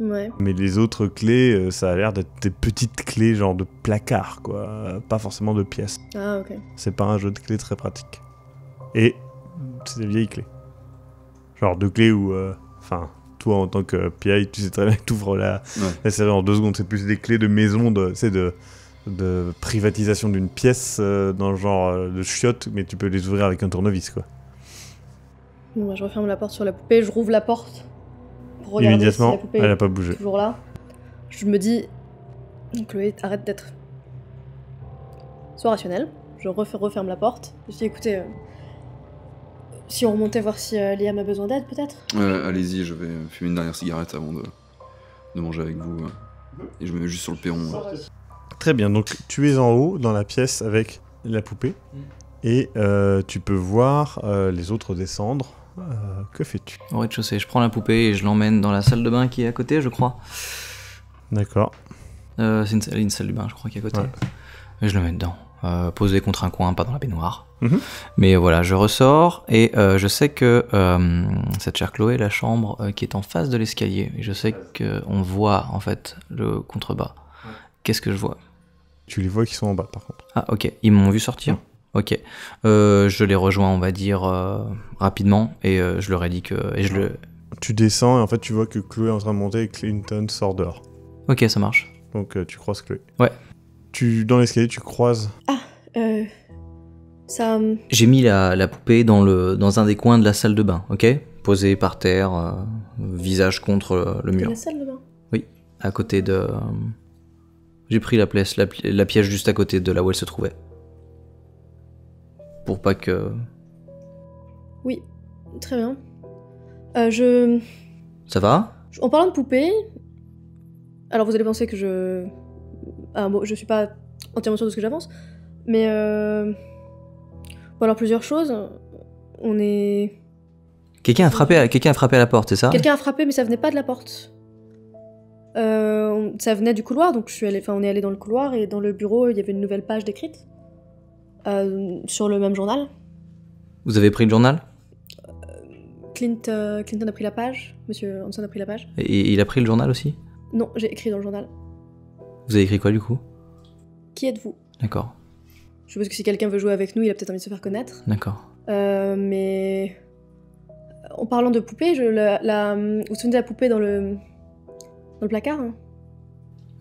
Ouais. Mais les autres clés, euh, ça a l'air d'être des petites clés genre de placard, quoi. Pas forcément de pièces. Ah, ok. C'est pas un jeu de clés très pratique. Et c'est des vieilles clés. Genre de clés où, euh, enfin, toi en tant que PI, tu sais très bien que t'ouvres la, Ouais. la serrure en deux secondes. C'est plus des clés de maison, de, c'est de, de privatisation d'une pièce euh, dans le genre euh, de chiottes, mais tu peux les ouvrir avec un tournevis, quoi. Bon, bah, je referme la porte sur la poupée, je rouvre la porte pour regarder si Immédiatement, la poupée elle a pas bougé. toujours là. Je me dis, Chloé, arrête d'être. Sois rationnelle. Je refer- referme la porte. Je dis, écoutez, euh, si on remontait voir si euh, Liam a besoin d'aide, peut-être? Euh, Allez-y, je vais fumer une dernière cigarette avant de, de manger avec vous. euh. Et je me mets juste sur le perron. euh. Très bien, donc tu es en haut dans la pièce avec la poupée et euh, tu peux voir euh, les autres descendre. Euh, que fais-tu? Au rez-de-chaussée, je prends la poupée et je l'emmène dans la salle de bain qui est à côté, je crois. D'accord. Euh, c'est une, salle- une salle de bain, je crois, qui est à côté. Ouais. Et je le mets dedans. Euh, posé contre un coin, pas dans la baignoire. Mhm. Mais voilà, je ressors et euh, je sais que euh, cette chère Chloé, la chambre qui est en face de l'escalier, et je sais qu'on voit en fait le contrebas. Qu'est-ce que je vois? Tu les vois qui sont en bas, par contre. Ah, ok, ils m'ont vu sortir? Ok, je les rejoins, on va dire, rapidement, et je leur ai dit que. Et je le... Tu descends et en fait, tu vois que Chloé est en train de monter et Clinton sort dehors. Ok, ça marche. Donc, tu croises Chloé. Ouais. Tu, dans l'escalier, tu croises. Euh, ça. hum, J'ai mis la, la poupée dans, le, dans un des coins de la salle de bain, ok? Posée par terre, euh, visage contre euh, le dans mur, la salle de bain? à côté de. euh, J'ai pris la, place, la, la pièce juste à côté de là où elle se trouvait. Pour pas que. Oui, très bien. Euh, je... Ça va? En parlant de poupée, alors vous allez penser que je. Ah, bon, je suis pas entièrement sûre de ce que j'avance, mais. Euh... Bon, alors plusieurs choses. On est. Quelqu'un a, frappé à- quelqu'un a frappé à la porte, c'est ça? Quelqu'un a frappé, mais ça venait pas de la porte. Euh, ça venait du couloir, donc je suis allée, enfin, on est allé dans le couloir et dans le bureau, il y avait une nouvelle page décrite euh, sur le même journal. Vous avez pris le journal? Clint, euh, Clinton a pris la page, Monsieur Hanson a pris la page. Et il a pris le journal aussi? Non, j'ai écrit dans le journal. Vous avez écrit quoi du coup? Qui êtes-vous? D'accord, Je suppose que si quelqu'un veut jouer avec nous, il a peut-être envie de se faire connaître. d'accord. Euh, mais en parlant de poupée, je, la, la- vous vous souvenez de la poupée dans le dans le placard hein?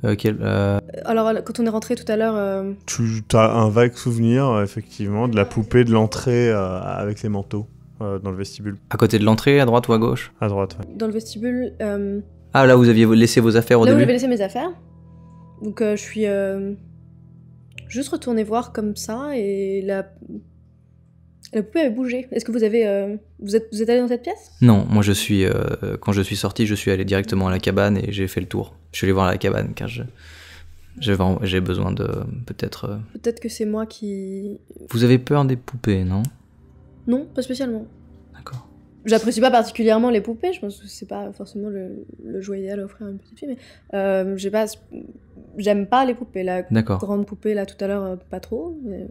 Euh, quel- euh, Alors quand on est rentré tout à l'heure, euh, Tu as un vague souvenir, euh, effectivement, de la poupée de l'entrée euh, avec les manteaux euh, dans le vestibule, à côté de l'entrée, à droite ou à gauche? À droite. ouais. dans le vestibule, euh, Ah, là vous aviez laissé vos affaires au là où début? j'avais laissé mes affaires. Donc euh, je suis euh, juste retournée voir comme ça et la la poupée avait bougé. Est-ce que vous avez euh, vous êtes vous êtes allé dans cette pièce? Non, moi je suis. euh, quand je suis sorti, je suis allé directement à la cabane et j'ai fait le tour. Je suis allé voir la cabane car je. J'ai besoin de. Peut-être. euh, Peut-être que c'est moi qui Vous avez peur des poupées, non? Non, pas spécialement. D'accord. J'apprécie pas particulièrement les poupées, je pense que c'est pas forcément le, le jouet idéal à offrir à une petite fille, mais j'ai pas, j'aime pas les poupées. La D'accord. grande poupée là tout à l'heure, euh, pas trop, mais,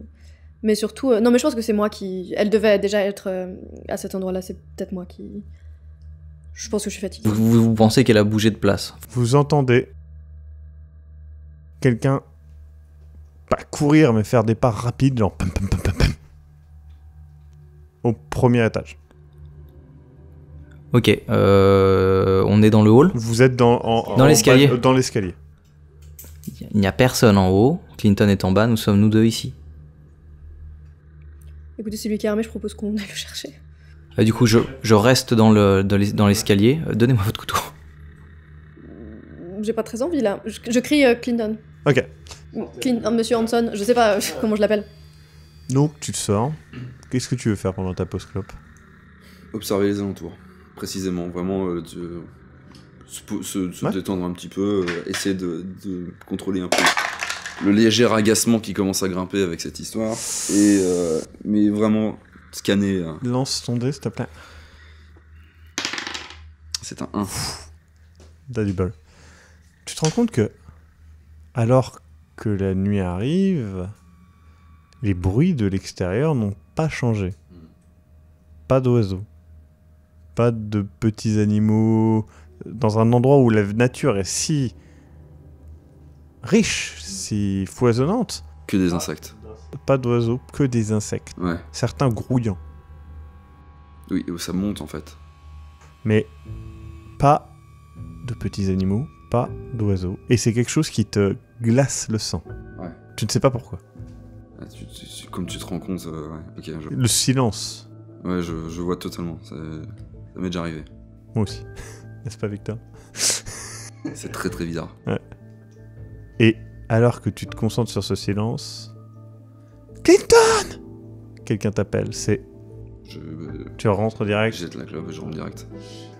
mais surtout, euh, non mais je pense que c'est moi qui, elle devait déjà être euh, à cet endroit-là, c'est peut-être moi qui, je pense que je suis fatiguée. Vous, vous- vous pensez qu'elle a bougé de place? Vous entendez quelqu'un pas courir mais faire des pas rapides, genre pam pam pam pam pam, au premier étage. Ok, euh, on est dans le hall? Vous êtes dans en- Dans en l'escalier. bas- Dans l'escalier. Il n'y a personne en haut. Clinton est en bas, nous sommes nous deux ici. Écoutez, c'est lui qui est armé, je propose qu'on aille le chercher. Euh, du coup, je, je reste dans le dans l'escalier. Euh, Donnez-moi votre couteau. J'ai pas très envie là, je, je crie euh, Clinton. Ok. Monsieur Hanson, je sais pas euh, comment je l'appelle. Donc tu te sors. Qu'est-ce que tu veux faire pendant ta pause clope Observer les alentours, précisément, vraiment euh, de- se, po- se- se Ouais. détendre un petit peu, euh, essayer de, de contrôler un peu le léger agacement qui commence à grimper avec cette histoire, et euh, mais vraiment scanner. euh, Lance ton dé s'il te plaît. c'est un 1. T'as du bol. Tu te rends compte que, alors que la nuit arrive, les bruits de l'extérieur n'ont pas changé. Pas d'oiseaux. Pas de petits animaux. Dans un endroit où la nature est si riche, si foisonnante, Que des insectes. pas d'oiseaux, que des insectes. Ouais. Certains grouillants. Oui, ça monte en fait. mais pas de petits animaux, pas d'oiseaux. Et c'est quelque chose qui te glace le sang. Ouais. Tu ne sais pas pourquoi. Ah, tu- tu- tu- comme tu te rends compte, euh, ouais, je, Le silence, ouais, je, je vois totalement. Ça, ça m'est déjà arrivé. moi aussi. N'est-ce pas, Victor? C'est très très bizarre. Et alors que tu te concentres sur ce silence, Clinton Quelqu'un t'appelle. C'est Je, tu rentres direct. je jette la clope et je rentre direct.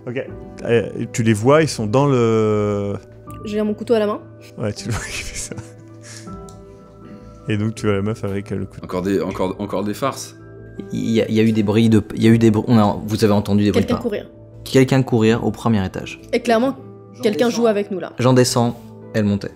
Ok. Euh, tu les vois, ils sont dans le. J'ai mon couteau à la main. Ouais, tu le vois qui fait ça. Et donc tu vois la meuf avec le coup. Encore des, encore, encore des farces. Il y, a, il y a eu des bruits de. Il y a eu des. br- On a, vous avez entendu des bruits de Quelqu'un pas. courir. Quelqu'un courir au premier étage. Et clairement, quelqu'un joue avec nous là. J'en descends. Elle montait.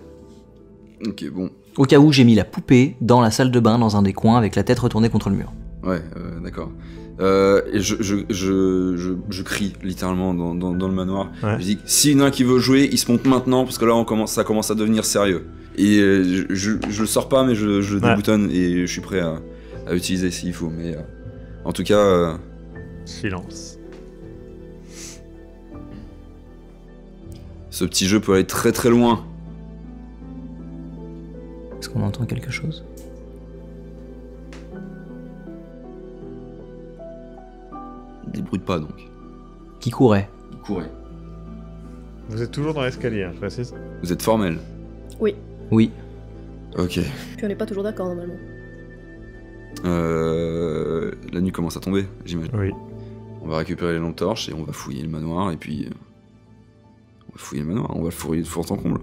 Ok, bon. Au cas où j'ai mis la poupée dans la salle de bain dans un des coins avec la tête retournée contre le mur. Ouais, euh, d'accord. Euh, et je, je, je, je, je crie littéralement dans, dans, dans le manoir. Ouais. Je dis s'il y en a un qui veut jouer, il se monte maintenant parce que là on commence, ça commence à devenir sérieux. Et euh, je, je, je le sors pas, mais je, je Ouais. déboutonne et je suis prêt à, à utiliser s'il faut. Mais euh, en tout cas, euh, Silence. Ce petit jeu peut aller très très loin. Est-ce qu'on entend quelque chose? Débrouille pas donc. Qui courait? Courez. Vous êtes toujours dans l'escalier, hein, je précise. Vous êtes formel. Oui. Oui. Ok. Puis on n'est pas toujours d'accord normalement. Euh, la nuit commence à tomber, j'imagine. Oui. On va récupérer les lampes torches et on va fouiller le manoir et puis. On va fouiller le manoir, on va le fouiller de fond en comble.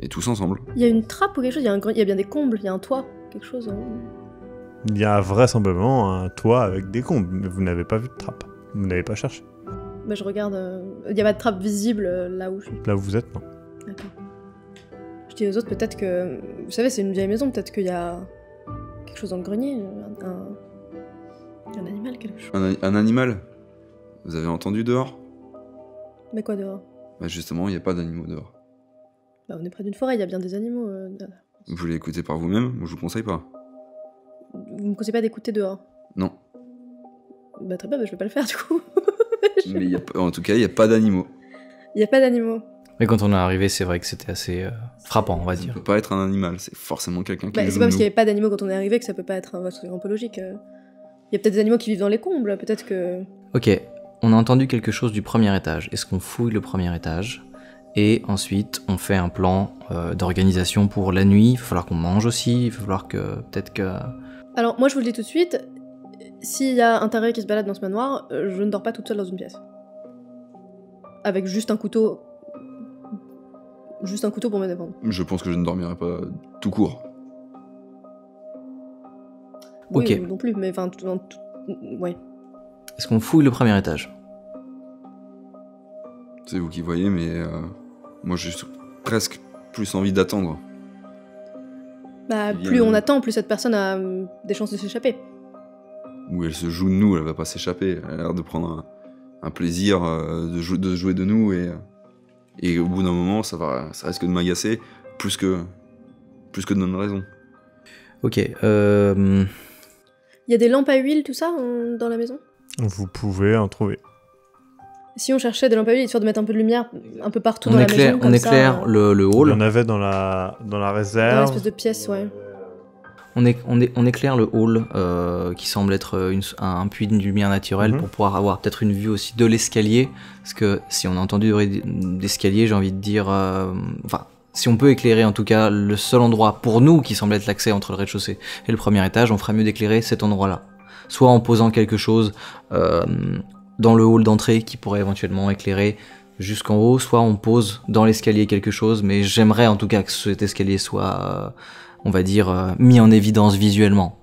Et tous ensemble. Il y a une trappe ou quelque chose, il y, a un gre- il y a bien des combles, il y a un toit, quelque chose. hein. Il y a vraisemblablement un toit avec des combles, mais vous n'avez pas vu de trappe. Vous n'avez pas cherché. Bah, je regarde. euh, Il n'y a pas de trappe visible euh, là où je suis. Là où vous êtes, non. D'accord. Je dis aux autres peut-être que. Vous savez, c'est une vieille maison, peut-être qu'il y a quelque chose dans le grenier. Un, un- un animal, quelque chose. Un, un animal Vous avez entendu dehors? Mais quoi dehors? Bah justement, il n'y a pas d'animaux dehors. Bah, on est près d'une forêt, il y a bien des animaux. euh, derrière. Vous voulez écouter par vous-même Moi je vous conseille pas? Vous me conseillez pas d'écouter dehors? Non. Bah très bien, bah, je vais pas le faire du coup. Mais il y a pas- en tout cas, il n'y a pas d'animaux. Il y a pas d'animaux. Mais quand on est arrivé, c'est vrai que c'était assez euh, frappant, on va Ça dire. peut pas être un animal, c'est forcément quelqu'un qui Bah, est c'est pas parce qu'il y avait pas d'animaux quand on est arrivé que ça peut pas être un un peu logique. euh. Il y a peut-être des animaux qui vivent dans les combles, peut-être que. Ok, on a entendu quelque chose du premier étage. Est-ce qu'on fouille le premier étage Et ensuite, on fait un plan euh, d'organisation pour la nuit? Il va falloir qu'on mange aussi. Il va falloir que peut-être que. Alors, moi je vous le dis tout de suite, s'il y a un taré qui se balade dans ce manoir, euh, je ne dors pas toute seule dans une pièce. Avec juste un couteau. Juste un couteau pour me défendre. Je pense que je ne dormirai pas tout court. Oui, Ok. non plus, mais enfin, tout- en tout- ouais. Est-ce qu'on fouille le premier étage? C'est vous qui voyez, mais euh, moi j'ai presque plus envie d'attendre. Bah, plus on attend, plus cette personne a euh, des chances de s'échapper. Où elle se joue de nous, elle va pas s'échapper. Elle a l'air de prendre un, un plaisir euh, de, jou- de jouer de nous et, et au bout d'un moment, ça, va, ça risque de m'agacer plus que, plus que de donner raison. Ok, euh, Il y a des lampes à huile, tout ça, en- dans la maison? Vous pouvez en trouver. Si on cherchait des lampes à huile, histoire de mettre un peu de lumière un peu partout on dans la maison, on comme éclaire ça, le, le Il y hall. en avait dans la, dans la dans réserve. l'espèce de pièce, ouais. On, on on éclaire le hall euh, qui semble être une- un, un puits de lumière naturelle Mhm. pour pouvoir avoir peut-être une vue aussi de l'escalier. Parce que si on a entendu d'escalier, j'ai envie de dire. euh, Enfin, si on peut éclairer en tout cas le seul endroit pour nous qui semble être l'accès entre le rez-de-chaussée et le premier étage, on ferait mieux d'éclairer cet endroit-là. Soit en posant quelque chose euh, dans le hall d'entrée qui pourrait éventuellement éclairer jusqu'en haut, soit on pose dans l'escalier quelque chose, mais j'aimerais en tout cas que cet escalier soit, euh, on va dire, euh, mis en évidence visuellement.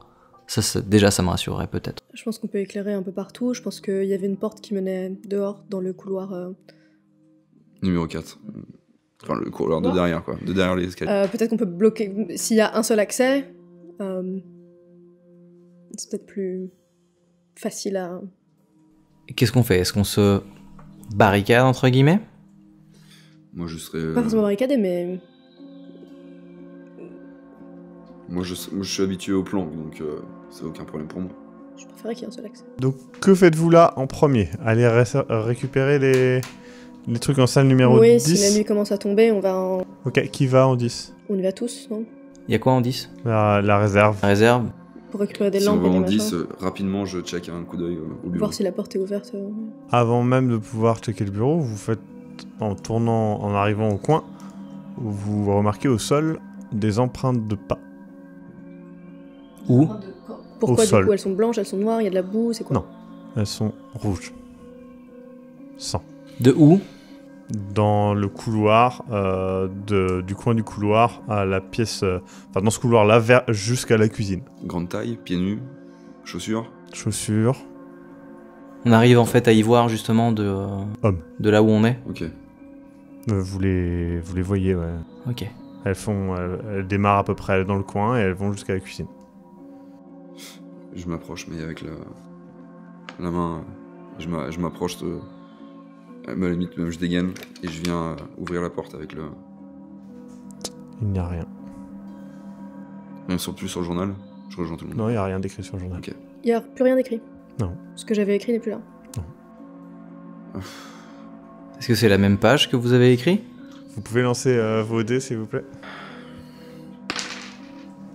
Ça, ça- déjà, ça me rassurerait peut-être. Je pense qu'on peut éclairer un peu partout. Je pense qu'il y avait une porte qui menait dehors, dans le couloir. euh. Numéro 4. Enfin, le couloir de derrière, quoi. De derrière les escaliers. Euh, peut-être qu'on peut bloquer. S'il y a un seul accès, euh, c'est peut-être plus facile à. Qu'est-ce qu'on fait? Est-ce qu'on se barricade, entre guillemets? Moi, je serais. Pas forcément barricadé, mais. moi, je, moi, je suis habitué au plan, donc euh, c'est aucun problème pour moi. Je préférais qu'il y ait un seul accès. Donc, que faites-vous là en premier? Allez ré- récupérer les... les trucs en salle numéro oui, 10 si la nuit commence à tomber, on va en- Ok, qui va en 10 On y va tous, non? Il y a quoi en 10 la, la réserve. La réserve Pour récupérer des si on lampes et des en machins. 10, euh, rapidement, je check un coup d'œil euh, au bureau. Voir si la porte est ouverte. euh. Avant même de pouvoir checker le bureau, vous faites, en tournant, en arrivant au coin, vous remarquez au sol des empreintes de pas. Où Pourquoi du sol. coup elles sont blanches, elles sont noires, il y a de la boue, c'est quoi? Non. Elles sont rouges. Sang. De où? Dans le couloir, euh, de- du coin du couloir à la pièce. euh, Enfin, dans ce couloir-là, vers- jusqu'à la cuisine. Grande taille, pieds nus, chaussures. Chaussures. On arrive en fait à y voir justement de, euh, Homme. de là où on est. Ok. Euh, vous, les, vous les voyez, ouais. Ok. Elles font, elles, elles démarrent à peu près dans le coin et elles vont jusqu'à la cuisine. Je m'approche, mais avec la, la main, je m'a- je m'approche de. À la limite, même je dégaine et je viens euh, ouvrir la porte avec le. Il n'y a rien. Même sur plus sur le journal, je rejoins tout le monde. Non, il n'y a rien d'écrit sur le journal. Il n'y a plus rien d'écrit. Non. Ce que j'avais écrit n'est plus là. Est-ce que c'est la même page que vous avez écrit? Vous pouvez lancer euh, vos dés, s'il vous plaît.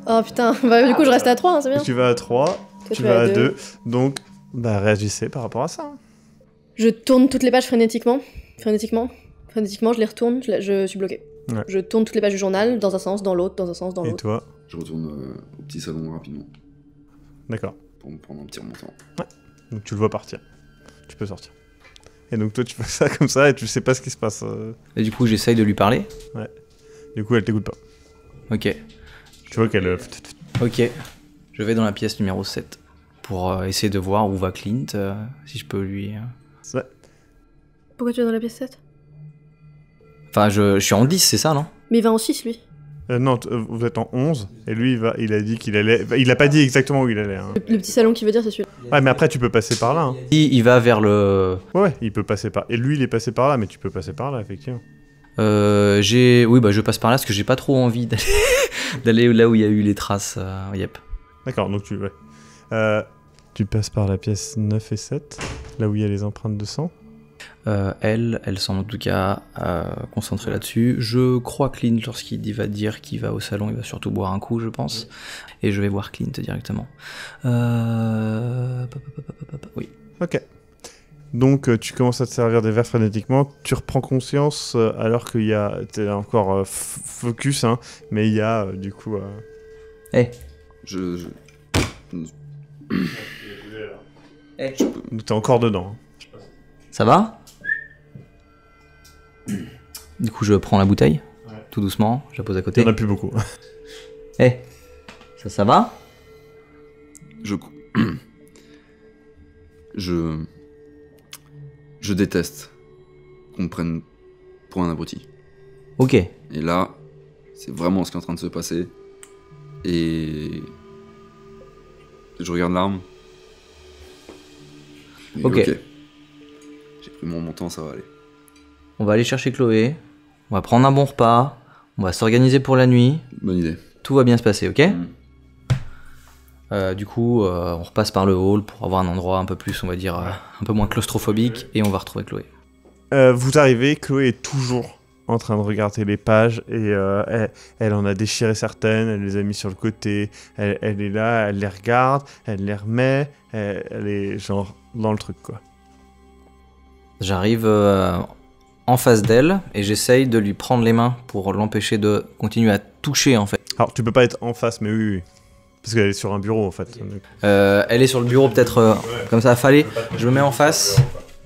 Oh putain, bah, du coup je reste à 3, c'est bien. Tu vas à 3, Toi, tu vas à 2. Donc, bah, réagissez par rapport à ça. hein. Je tourne toutes les pages frénétiquement. Frénétiquement. Frénétiquement, je les retourne, je, suis bloquée. Ouais. Je tourne toutes les pages du journal, dans un sens, dans l'autre, dans un sens, dans Et l'autre. toi Je retourne euh, au petit salon rapidement D'accord. pour me prendre un petit remontant. Donc tu le vois partir. Tu peux sortir. Et donc toi, tu fais ça comme ça et tu sais pas ce qui se passe. euh. Et du coup, j'essaye de lui parler. Du coup, elle t'écoute pas. Ok. Tu vois qu'elle... euh, Ok. Je vais dans la pièce numéro 7 pour euh, essayer de voir où va Clint, euh, si je peux lui... Ouais. Pourquoi tu es dans la pièce 7 Enfin, je, je suis en 10, c'est ça, non? Mais il va en 6, lui. Euh, non, euh, vous êtes en 11 et lui, il, va, il a dit qu'il allait... Il a pas dit exactement où il allait. hein. Le, le petit salon qui veut dire, c'est celui-là. Ouais, mais après, tu peux passer par là. hein. il, il va vers le... Ouais, ouais, il peut passer par... Et lui, il est passé par là, mais tu peux passer par là, effectivement. Euh, j'ai... Oui, bah je passe par là parce que j'ai pas trop envie d'aller, d'aller là où il y a eu les traces. euh, yep. D'accord, donc tu... Ouais. Euh, tu passes par la pièce 9 et 7, là où il y a les empreintes de sang. Euh, elle, elle semble en tout cas euh, concentrée là-dessus. Je crois Clint lorsqu'il dit- va dire qu'il va au salon, il va surtout boire un coup, je pense. Et je vais voir Clint directement. Euh... Oui. Ok. Donc euh, tu commences à te servir des verres frénétiquement, tu reprends conscience euh, alors qu'il y a... T'es encore euh, focus, hein, mais il y a euh, du coup... Eh, Je. je... Donc t'es encore dedans. hein. ça va? Du coup, je prends la bouteille, Ouais. tout doucement, je la pose à Il côté. y en a plus beaucoup. Eh, ça, ça va? Je. Je. Je déteste qu'on me prenne pour un abruti. Ok. Et là, c'est vraiment ce qui est en train de se passer. Et. Je regarde l'arme. Ok. J'ai pris mon montant, ça va aller. On va aller chercher Chloé, on va prendre un bon repas, on va s'organiser pour la nuit, Bonne idée. tout va bien se passer, ok Mm. Euh, du coup, euh, on repasse par le hall pour avoir un endroit un peu plus, on va dire, euh, un peu moins claustrophobique, et on va retrouver Chloé. Euh, vous arrivez, Chloé est toujours en train de regarder les pages et euh, elle, elle en a déchiré certaines, elle les a mis sur le côté, elle, elle est là, elle les regarde, elle les remet, elle, elle est genre dans le truc quoi. J'arrive euh, en face d'elle et j'essaye de lui prendre les mains pour l'empêcher de continuer à toucher en fait. Alors tu peux pas être en face, mais oui, oui. Parce qu'elle est sur un bureau en fait. Euh, elle est sur le bureau peut-être euh, comme ça, fallait. Je me mets en face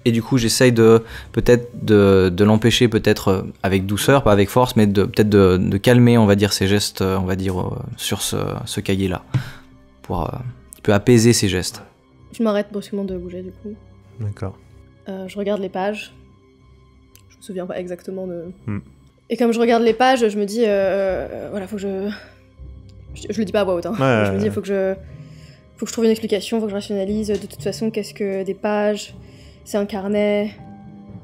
et du coup j'essaye de peut-être de, de l'empêcher peut-être avec douceur, pas avec force, mais de peut-être de, de calmer on va dire ses gestes, on va dire euh, sur ce, ce cahier là, pour euh, un peu apaiser ses gestes. Je m'arrête brusquement de bouger, du coup. D'accord. Euh, je regarde les pages. Je me souviens pas exactement de. Hmm. Et comme je regarde les pages, je me dis, euh, euh, voilà, faut que je... je. je le dis pas à voix haute, hein. Ouais, je me dis, faut que je. Faut que je trouve une explication, faut que je rationalise. De toute façon, qu'est-ce que des pages? C'est un carnet.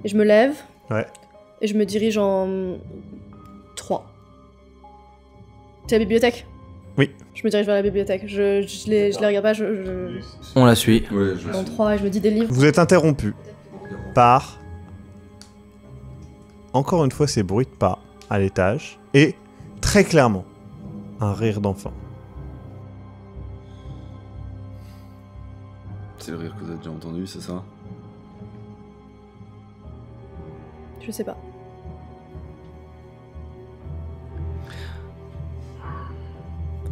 Et je me lève. Ouais. Et je me dirige en. 3. C'est la bibliothèque? Je me dirige vers la bibliothèque. Je, je, les, je les regarde pas, je. je... On la suit. Ouais, je En 3, et je me dis des livres. Vous êtes interrompu par encore une fois ces bruits de pas à l'étage et très clairement un rire d'enfant. C'est le rire que vous avez déjà entendu, c'est ça? Je sais pas.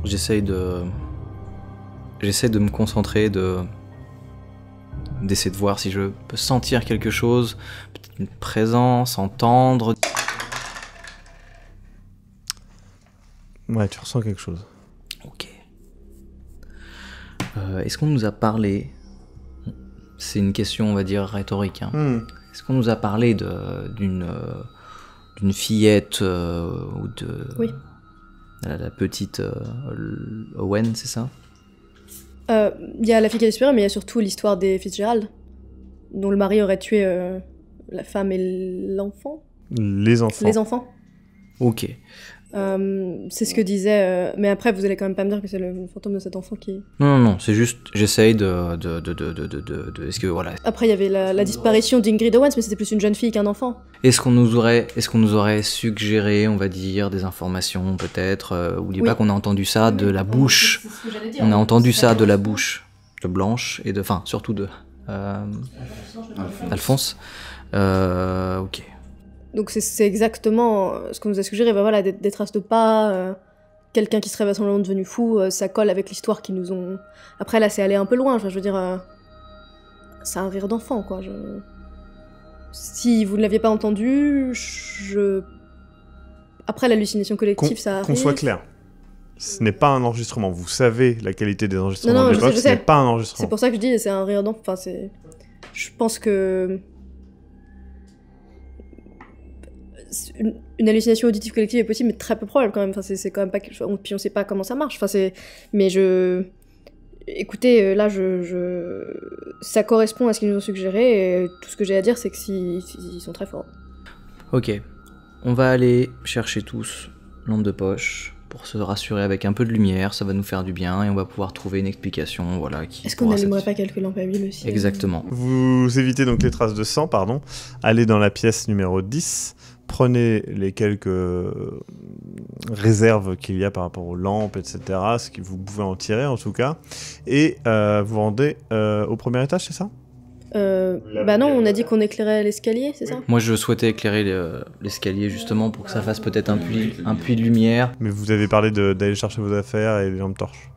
J'essaye de. J'essaie de me concentrer, de. d'essayer de voir si je peux sentir quelque chose, peut-être une présence, entendre. Ouais, tu ressens quelque chose. Ok. Euh, Est-ce qu'on nous a parlé C'est une question, on va dire, rhétorique. hein. Hmm. Est-ce qu'on nous a parlé de- d'une euh, d'une fillette euh, ou de. Oui. La, la petite euh, Owen, c'est ça? Euh, Il y a la fille qui a disparu, mais il y a surtout l'histoire des Fitzgerald, dont le mari aurait tué euh, la femme et l'enfant. Les enfants. Les enfants. Ok. Euh, c'est ce que disait. euh, Mais après, vous allez quand même pas me dire que c'est le fantôme de cet enfant qui. Non, non, non, c'est juste, j'essaye de, de, de, de, de, de, de- de- Est-ce que, voilà. Après, il y avait la, la disparition d'Ingrid Owens, mais c'était plus une jeune fille qu'un enfant. Est-ce qu'on nous aurait, est-ce qu'on nous aurait suggéré, on va dire, des informations, peut-être euh, Oublie Oui. pas qu'on a entendu ça de la bouche. On a entendu ça de la bouche de Blanche et de, enfin, surtout de euh, Alphonse. Euh, ok. Donc c'est- c'est exactement euh, ce qu'on nous a suggéré. Bah voilà, des, des traces de pas, euh, quelqu'un qui serait vraisemblablement devenu fou, euh, ça colle avec l'histoire qu'ils nous ont. Après là, c'est allé un peu loin. Je veux dire, euh, c'est un rire d'enfant, quoi. Je... Si vous ne l'aviez pas entendu, je. Après l'hallucination collective, ça qu'on soit clair. Ce n'est pas un enregistrement. Vous savez la qualité des enregistrements Non, non, de je sais, l'époque. Ce n'est pas un C'est enregistrement. pour ça que je dis, c'est un rire d'enfant. Enfin, c'est. Je pense que. Une, une hallucination auditive collective est possible, mais très peu probable quand même. Enfin, c'est quand même pas. quelque chose- on- Puis on sait pas comment ça marche. Enfin, c'est. Mais je. Écoutez, euh, là, je, je... ça correspond à ce qu'ils nous ont suggéré. Et tout ce que j'ai à dire, c'est que si, si- ils sont très forts. Ok. On va aller chercher tous lampe de poche pour se rassurer avec un peu de lumière. Ça va nous faire du bien et on va pouvoir trouver une explication, voilà. Est-ce qu'on n'allumerait pas quelques lampes à huile aussi euh Exactement. Vous évitez donc les traces de sang, pardon. Allez dans la pièce numéro 10. Prenez les quelques euh, réserves qu'il y a par rapport aux lampes, etc. Ce que vous pouvez en tirer en tout cas. Et euh, vous rendez euh, au premier étage, c'est ça? Euh, Bah non, on a dit qu'on éclairait l'escalier, c'est ça? Moi, je souhaitais éclairer le- l'escalier justement pour que ça fasse peut-être un puits, un puits de lumière. Mais vous avez parlé d'aller chercher vos affaires et les lampes torches.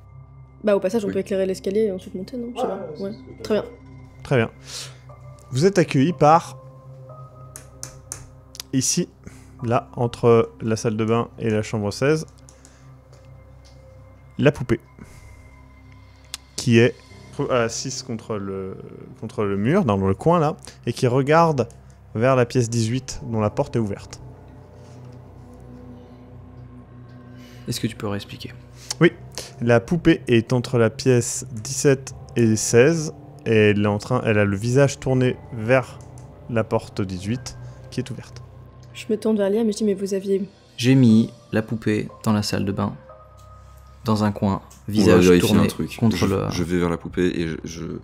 Bah au passage, on Oui. peut éclairer l'escalier et ensuite monter, non? Je sais pas. Ouais. Très bien. Très bien. Vous êtes accueilli par. Ici, là, entre la salle de bain et la chambre 16, la poupée. Qui est assise contre le, contre le mur, dans le coin là, et qui regarde vers la pièce 18 dont la porte est ouverte. Est-ce que tu peux réexpliquer? La poupée est entre la pièce 17 et 16, et elle, est en train, elle a le visage tourné vers la porte 18 qui est ouverte. Je me tourne vers Liam et je dis mais vous aviez J'ai mis la poupée dans la salle de bain, dans un coin, On va visage vérifier tourné un truc. contre je, le. je vais vers la poupée et je, je-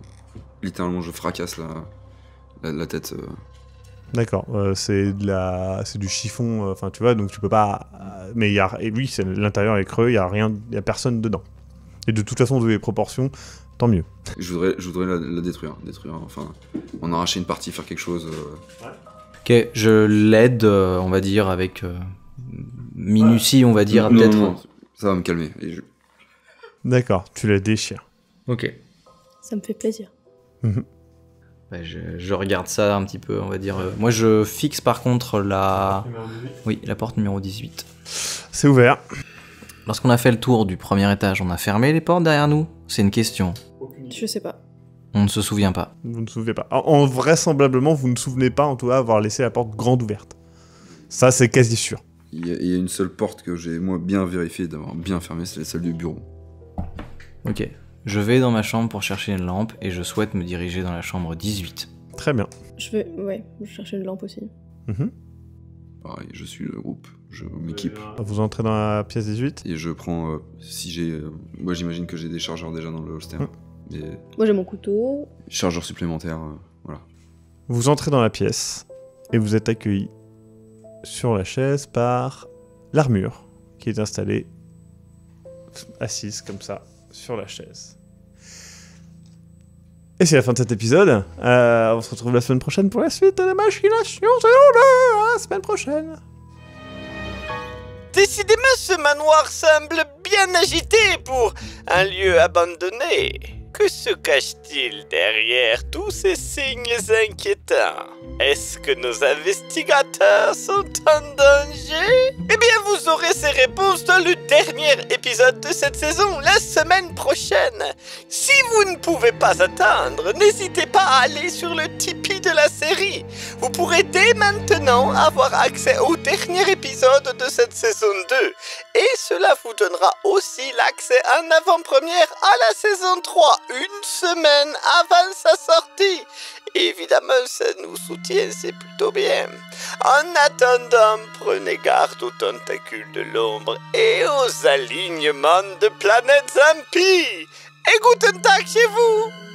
littéralement je fracasse la, la, la tête. euh. D'accord, euh, c'est de la, c'est du chiffon, euh, enfin tu vois, donc tu peux pas. euh, mais il y a, et oui, c'est- l'intérieur est creux, il y a rien, il y a personne dedans. Et de toute façon, vu les proportions, tant mieux. Je voudrais, je voudrais la, la détruire, détruire. Enfin, en arracher une partie, faire quelque chose. euh. Ok, je l'aide, euh, on va dire, avec euh, minutie, on va dire, Non, peut-être. non, non, ça va me calmer. Et je- D'accord, tu la déchires. Ok. Ça me fait plaisir. Bah, je, je regarde ça un petit peu, on va dire. euh, Moi, je fixe par contre la. Oui, la porte numéro 18. C'est ouvert. Lorsqu'on a fait le tour du premier étage, on a fermé les portes derrière nous? C'est une question. Je sais pas. On ne se souvient pas. Vous ne vous souvenez pas. En, en vraisemblablement, vous ne vous souvenez pas, en tout cas, avoir laissé la porte grande ouverte. Ça, c'est quasi sûr. Il y, a, il y a une seule porte que j'ai moi bien vérifié d'avoir bien fermée, c'est celle du bureau. Ok. Je vais dans ma chambre pour chercher une lampe et je souhaite me diriger dans la chambre 18. Très bien. Je vais. Ouais, je cherche une lampe aussi. Mhm. Pareil, je suis le groupe, je m'équipe. Vous entrez dans la pièce 18. Et je prends. euh, si j'ai. euh, moi j'imagine que j'ai des chargeurs déjà dans le holster. Mm. Des Moi j'ai mon couteau. chargeurs supplémentaires, euh, voilà. Vous entrez dans la pièce et vous êtes accueilli sur la chaise par l'armure qui est installée assise comme ça sur la chaise. Et c'est la fin de cet épisode. Euh, on se retrouve la semaine prochaine pour la suite de la machination saison 2. À la semaine prochaine. Décidément, ce manoir semble bien agité pour un lieu abandonné. Que se cache-t-il derrière tous ces signes inquiétants? Est-ce que nos investigateurs sont en danger? Eh bien, vous aurez ces réponses dans le dernier épisode de cette saison, la semaine prochaine. Si vous ne pouvez pas attendre, n'hésitez pas à aller sur le Tipeee de la série. Vous pourrez dès maintenant avoir accès au dernier épisode de cette saison 2. Et cela vous donnera aussi l'accès en avant-première à la saison 3, une semaine avant sa sortie. Évidemment, ça nous soutient, c'est plutôt bien. En attendant, prenez garde aux tentacules de l'ombre et aux alignements de planètes impies. Et guten Tag chez vous